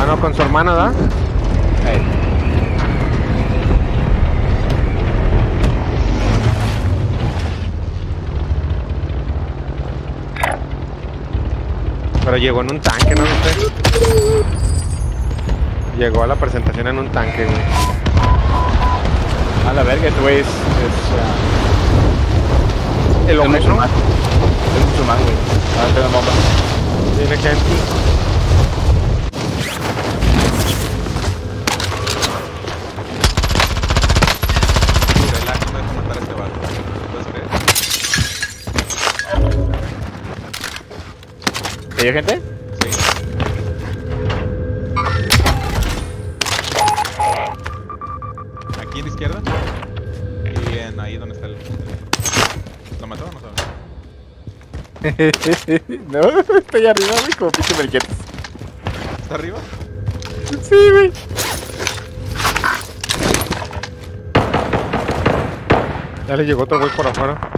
[SPEAKER 3] Ah, no, con su hermana, ¿verdad?
[SPEAKER 1] eh,
[SPEAKER 3] Pero llegó en un tanque, ¿no? Sé. Llegó a la presentación en un tanque, güey.
[SPEAKER 1] A la verga, este güey es... es ah,
[SPEAKER 3] El
[SPEAKER 1] es
[SPEAKER 3] hombre, ¿no?
[SPEAKER 1] musulmán. Es musulmán, güey. Ah, tiene bomba.
[SPEAKER 3] Tiene gente.
[SPEAKER 1] ¿Hay gente?
[SPEAKER 2] Sí. Aquí en la izquierda. Y en ahí donde está el. ¿Lo mató o no sabe?
[SPEAKER 1] no, estoy arriba, güey, como pinche merquetas.
[SPEAKER 2] ¿Está arriba?
[SPEAKER 1] Sí, güey.
[SPEAKER 3] Ya le llegó otro güey por afuera.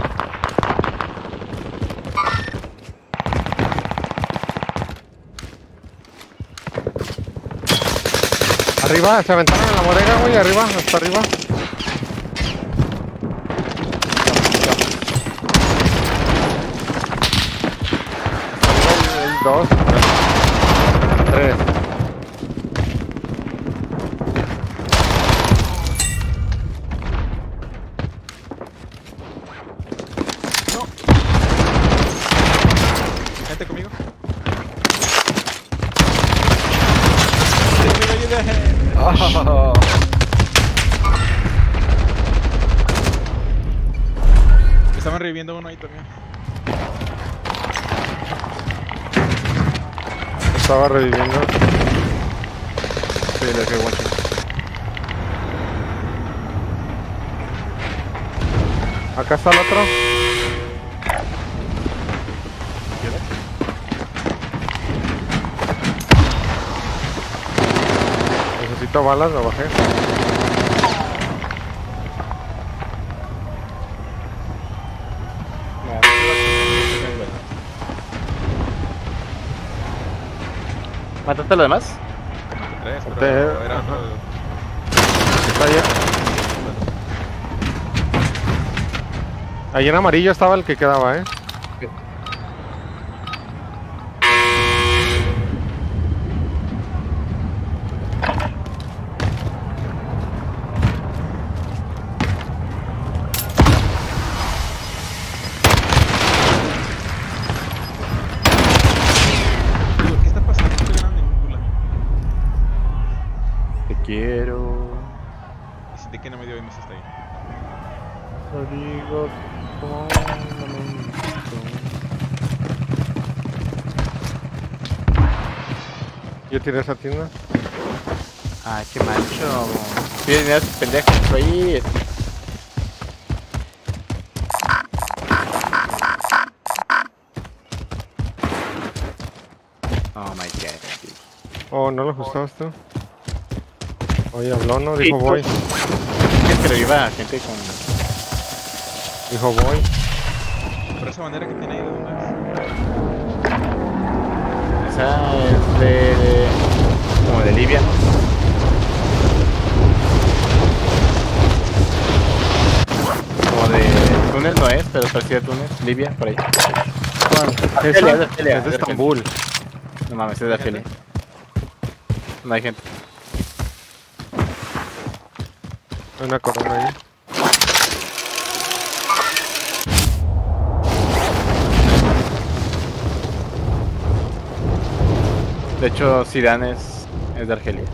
[SPEAKER 3] Arriba, se aventaron en la bodega, güey, arriba, hasta arriba. Dos, tres.
[SPEAKER 2] Reviviendo uno ahí también.
[SPEAKER 3] Estaba reviviendo.
[SPEAKER 1] Sí, le dejé guacho.
[SPEAKER 3] Acá está el otro. Necesito balas, lo bajé.
[SPEAKER 1] ¿Mataste a los demás?
[SPEAKER 2] Tres,
[SPEAKER 3] Te-
[SPEAKER 2] pero era
[SPEAKER 3] ajá.
[SPEAKER 2] otro-
[SPEAKER 3] Está ahí. Ahí en amarillo estaba el que quedaba, eh. Esa tienda.
[SPEAKER 1] Ay, qué macho. Pide dinero a sus pendejos, güey. Oh my god.
[SPEAKER 3] Oh, ¿no lo ajustabas tú? Oye, habló, ¿no? Dijo voy.
[SPEAKER 1] Es que reviva a gente con.
[SPEAKER 3] Dijo voy.
[SPEAKER 2] Pero esa bandera que tiene ahí, ¿de es?
[SPEAKER 1] Esa es de. Como de Libia. Como de Túnez no es, pero parecía Túnez, Libia, por ahí. Argelia, es de Argelia,
[SPEAKER 3] Es de
[SPEAKER 1] de repente.
[SPEAKER 3] Estambul.
[SPEAKER 1] No mames, es de Argelia. No hay gente.
[SPEAKER 3] Hay una corona ahí.
[SPEAKER 1] De hecho, Zidane es, es de Argelia.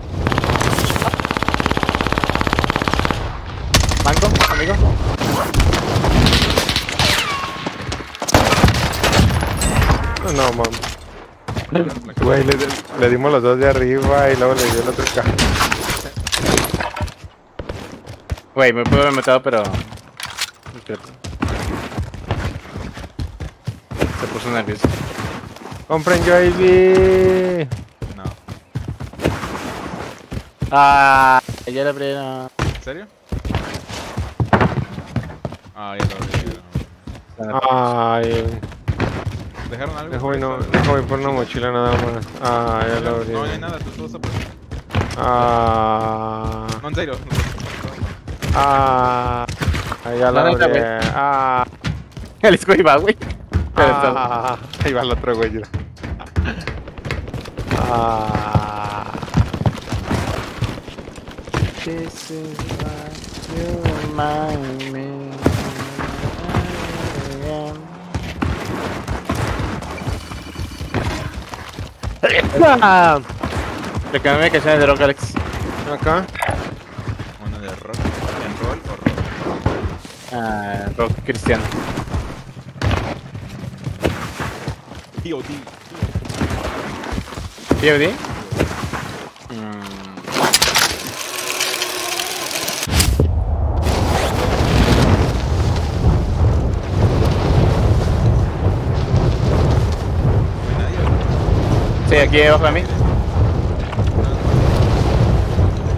[SPEAKER 1] ¿Banco, amigo?
[SPEAKER 3] No, no, mam. Güey, le, le dimos los dos de arriba y luego le dio el otro acá.
[SPEAKER 1] Güey, me puedo haber matado, pero. Se puso nervioso.
[SPEAKER 3] Compren UAV.
[SPEAKER 1] Ah, ya le abrieron.
[SPEAKER 2] ¿En serio? Ah, ya lo abrieron.
[SPEAKER 3] Ay,
[SPEAKER 2] ¿Dejaron algo?
[SPEAKER 3] dejo voy, no, dejo voy por una mochila nada más. Ah, ya lo abrí.
[SPEAKER 2] No, no hay nada, tú todo está por
[SPEAKER 3] Ah,
[SPEAKER 2] No, en serio.
[SPEAKER 3] ah, ya lo abrí. Ah,
[SPEAKER 1] El escudo iba, güey.
[SPEAKER 3] Ah, ahí va el otro güey. Ah,
[SPEAKER 1] This is what you remind me.
[SPEAKER 3] ah,
[SPEAKER 1] Reclamé canciones de rock, Alex.
[SPEAKER 3] acá.
[SPEAKER 2] Una de rock. ¿En roll o rock?
[SPEAKER 1] Ah, rock cristiano.
[SPEAKER 2] POD.
[SPEAKER 1] ¿POD? Mm.
[SPEAKER 2] No hay nadie. ¿verdad?
[SPEAKER 1] Sí, aquí abajo de mí.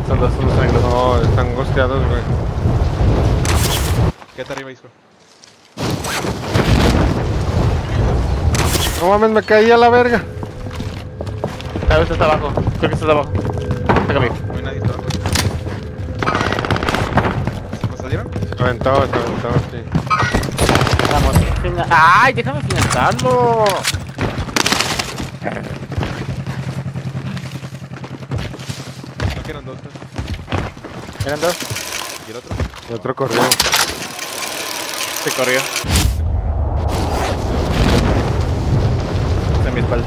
[SPEAKER 1] Son dos, unos negros.
[SPEAKER 3] No, están gosteados, güey.
[SPEAKER 2] Quédate arriba, Isco.
[SPEAKER 3] No mames, me caí a la verga.
[SPEAKER 1] Tal vez está abajo. Creo que está abajo. Está conmigo.
[SPEAKER 2] No hay nadie, está abajo. ¿Se salieron?
[SPEAKER 3] Aventó, se aventó, sí.
[SPEAKER 1] Vamos. ¡Ay! Déjame finalizarlo.
[SPEAKER 2] No que eran dos. pues.
[SPEAKER 1] Eran dos.
[SPEAKER 2] ¿Y el otro?
[SPEAKER 3] El otro corrió.
[SPEAKER 1] Se corrió. Está en mi espalda.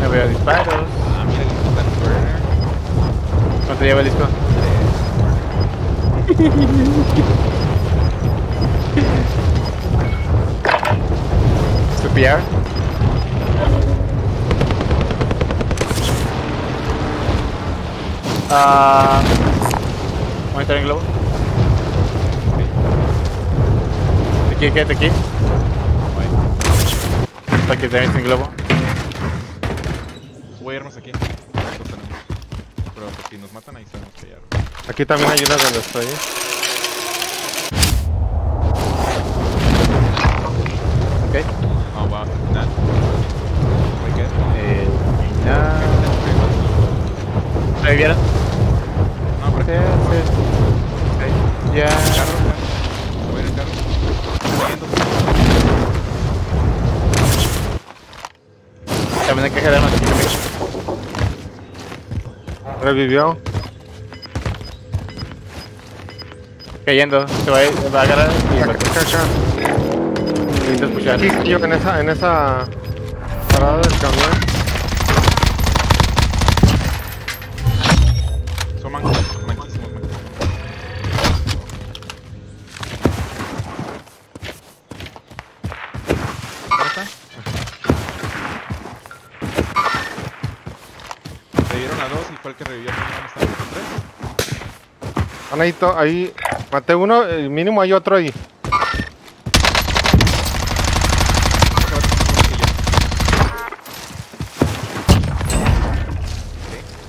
[SPEAKER 1] Me veo disparos.
[SPEAKER 2] Ah, mira el Burner.
[SPEAKER 1] ¿Cuánto lleva el disco? ¿Su PR? Ah. ¿Voy a entrar en globo? Aquí, quédate aquí. Para que te metas en globo.
[SPEAKER 2] Voy a irnos aquí. Pero si nos matan ahí sabemos que ya.
[SPEAKER 3] Aquí también hay una donde estoy.
[SPEAKER 1] ¿Me vieron?
[SPEAKER 2] No, por
[SPEAKER 1] Sí,
[SPEAKER 2] aquí.
[SPEAKER 1] sí. Ok. Ya.
[SPEAKER 2] Carro, carro. Voy a ir en carro.
[SPEAKER 1] También hay que quedarnos aquí.
[SPEAKER 3] Revivió.
[SPEAKER 1] Cayendo. Se va a, ir- va a agarrar y va a pushar.
[SPEAKER 3] Aquí, yo en esa, en esa
[SPEAKER 2] fue el
[SPEAKER 3] ahí. Maté uno, eh, mínimo hay otro ahí.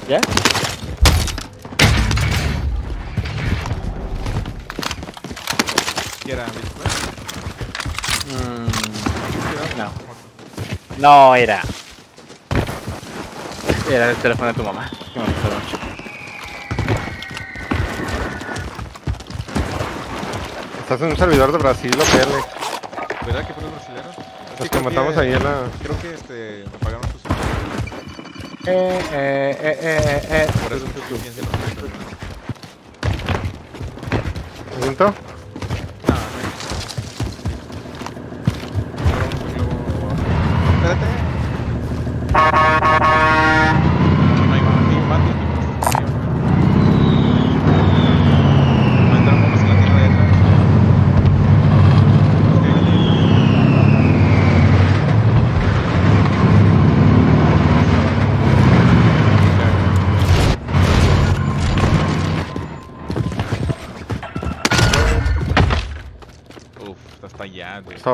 [SPEAKER 1] ¿Ya? Mm, no. No, era. Era el teléfono de tu mamá. que me gustó mucho.
[SPEAKER 3] Estás en un servidor de Brasil, lo que Alex.
[SPEAKER 2] ¿Verdad que fueron brasileños?
[SPEAKER 3] Los que matamos ahí en la.
[SPEAKER 2] Creo que este, apagaron sus...
[SPEAKER 1] Eh, eh, eh, eh, eh.
[SPEAKER 2] Por eso creo que piensan los
[SPEAKER 3] ¿Punto?
[SPEAKER 2] No, no.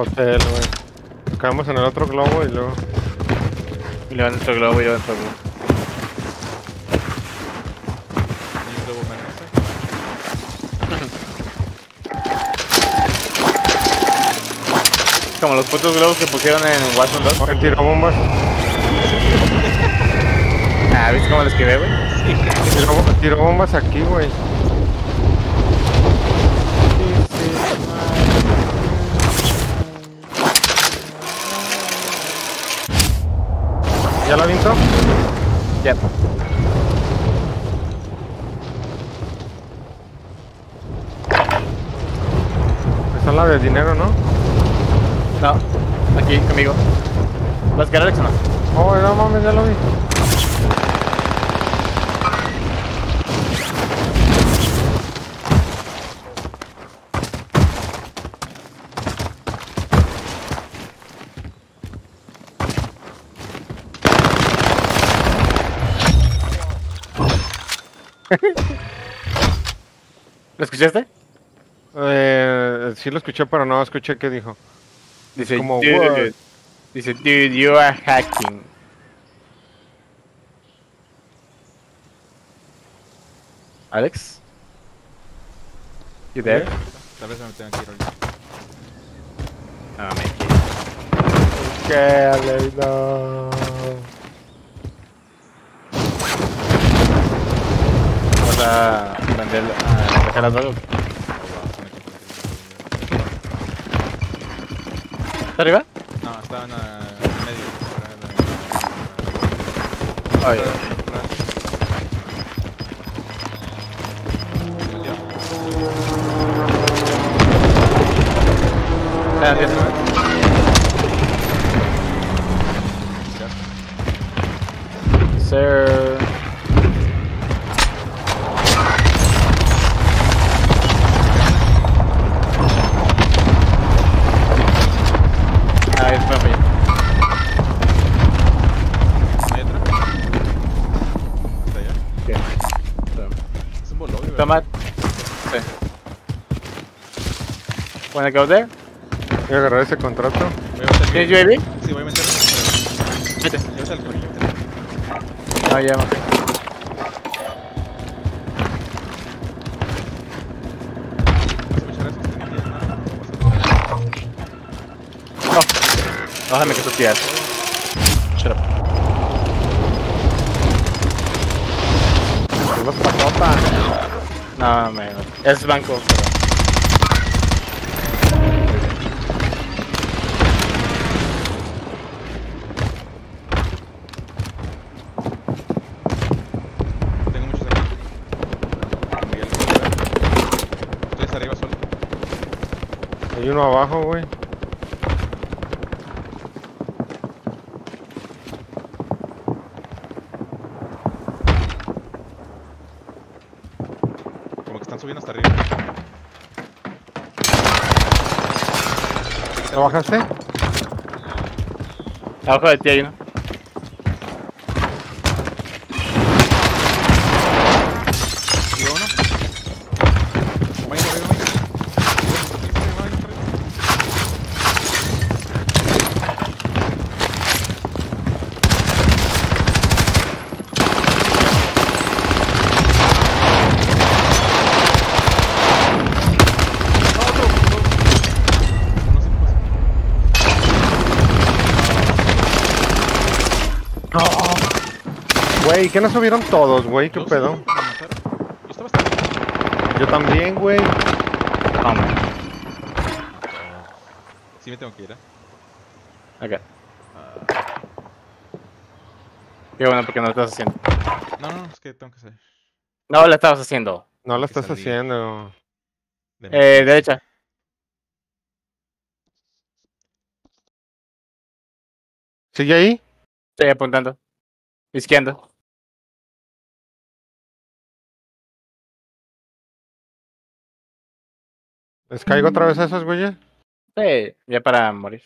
[SPEAKER 3] Hotel, güey. Acabamos en el otro globo y luego.
[SPEAKER 1] Y luego nuestro globo y luego.
[SPEAKER 2] Hay un globo ¿eh?
[SPEAKER 1] Como los putos globos que pusieron en Watson 2.
[SPEAKER 3] Oye, tiró bombas.
[SPEAKER 1] Ah, ¿viste cómo lo escribí, güey?
[SPEAKER 3] Tiró, tiró bombas aquí, güey. ¿Ya la visto?
[SPEAKER 1] Ya.
[SPEAKER 3] Son la de dinero, ¿no?
[SPEAKER 1] No, aquí conmigo. ¿Vas a quedar Alex o no?
[SPEAKER 3] Oh, no mames, ya lo vi.
[SPEAKER 1] Escuchaste?
[SPEAKER 3] Eh, sí lo escuché, pero no escuché qué dijo.
[SPEAKER 1] Dice,
[SPEAKER 3] Como,
[SPEAKER 1] dude, dice, dude, you are hacking. Alex? You there?
[SPEAKER 2] Tal vez me tengan que ir ahorita.
[SPEAKER 1] No, me
[SPEAKER 3] ¿Qué, Alex? No.
[SPEAKER 1] Vamos a vender, a dejar las drogas. ¿Está arriba?
[SPEAKER 2] No, estaban a medio.
[SPEAKER 1] Ay, ah, ya se me- Sir. Wanna go there?
[SPEAKER 3] Voy a agarrar ese contrato.
[SPEAKER 2] Voy a meter
[SPEAKER 1] ¿Tienes UAV?
[SPEAKER 2] Sí, voy a meterlo.
[SPEAKER 1] Vete.
[SPEAKER 2] Llévate al corillo.
[SPEAKER 1] No, ya
[SPEAKER 2] nada.
[SPEAKER 1] No. Déjame que tú tiras. Shut up.
[SPEAKER 3] Los patota.
[SPEAKER 1] No, me. Es banco.
[SPEAKER 2] abajo,
[SPEAKER 3] güey. Como que están
[SPEAKER 2] subiendo hasta arriba.
[SPEAKER 3] ¿Trabajaste?
[SPEAKER 1] Abajo de ti hay uno.
[SPEAKER 3] ¿Qué no subieron todos, güey? ¿Qué pedo?
[SPEAKER 2] Yo
[SPEAKER 3] también, güey.
[SPEAKER 1] No, man.
[SPEAKER 2] Sí me tengo que ir, ¿eh?
[SPEAKER 1] Ok.
[SPEAKER 2] Ah,
[SPEAKER 1] Qué bueno porque no lo estás haciendo.
[SPEAKER 2] no, no, es que tengo que salir.
[SPEAKER 1] No lo estabas haciendo.
[SPEAKER 3] No lo estás
[SPEAKER 2] salir.
[SPEAKER 3] haciendo.
[SPEAKER 2] De
[SPEAKER 1] Eh, derecha.
[SPEAKER 3] ¿Sigue ahí?
[SPEAKER 1] Estoy apuntando. Izquierda.
[SPEAKER 3] ¿Les caigo otra vez a esos, güey?
[SPEAKER 1] Sí, ya para morir.